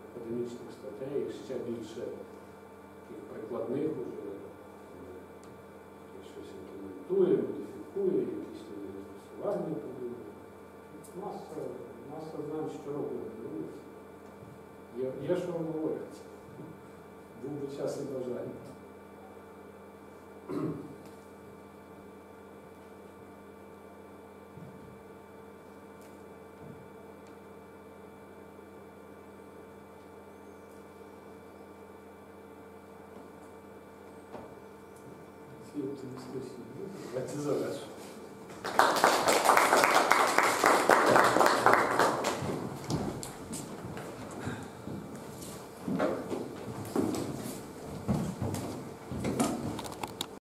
академічних статей, ще більше таких прикладних уже е, щось імплементує, модифікує, якісь нові застосування подібні. Маса, маса знань щороку формується. Є, є що говорити. Був би час і бажання. Ці оптимістичні. Давайте завершимо.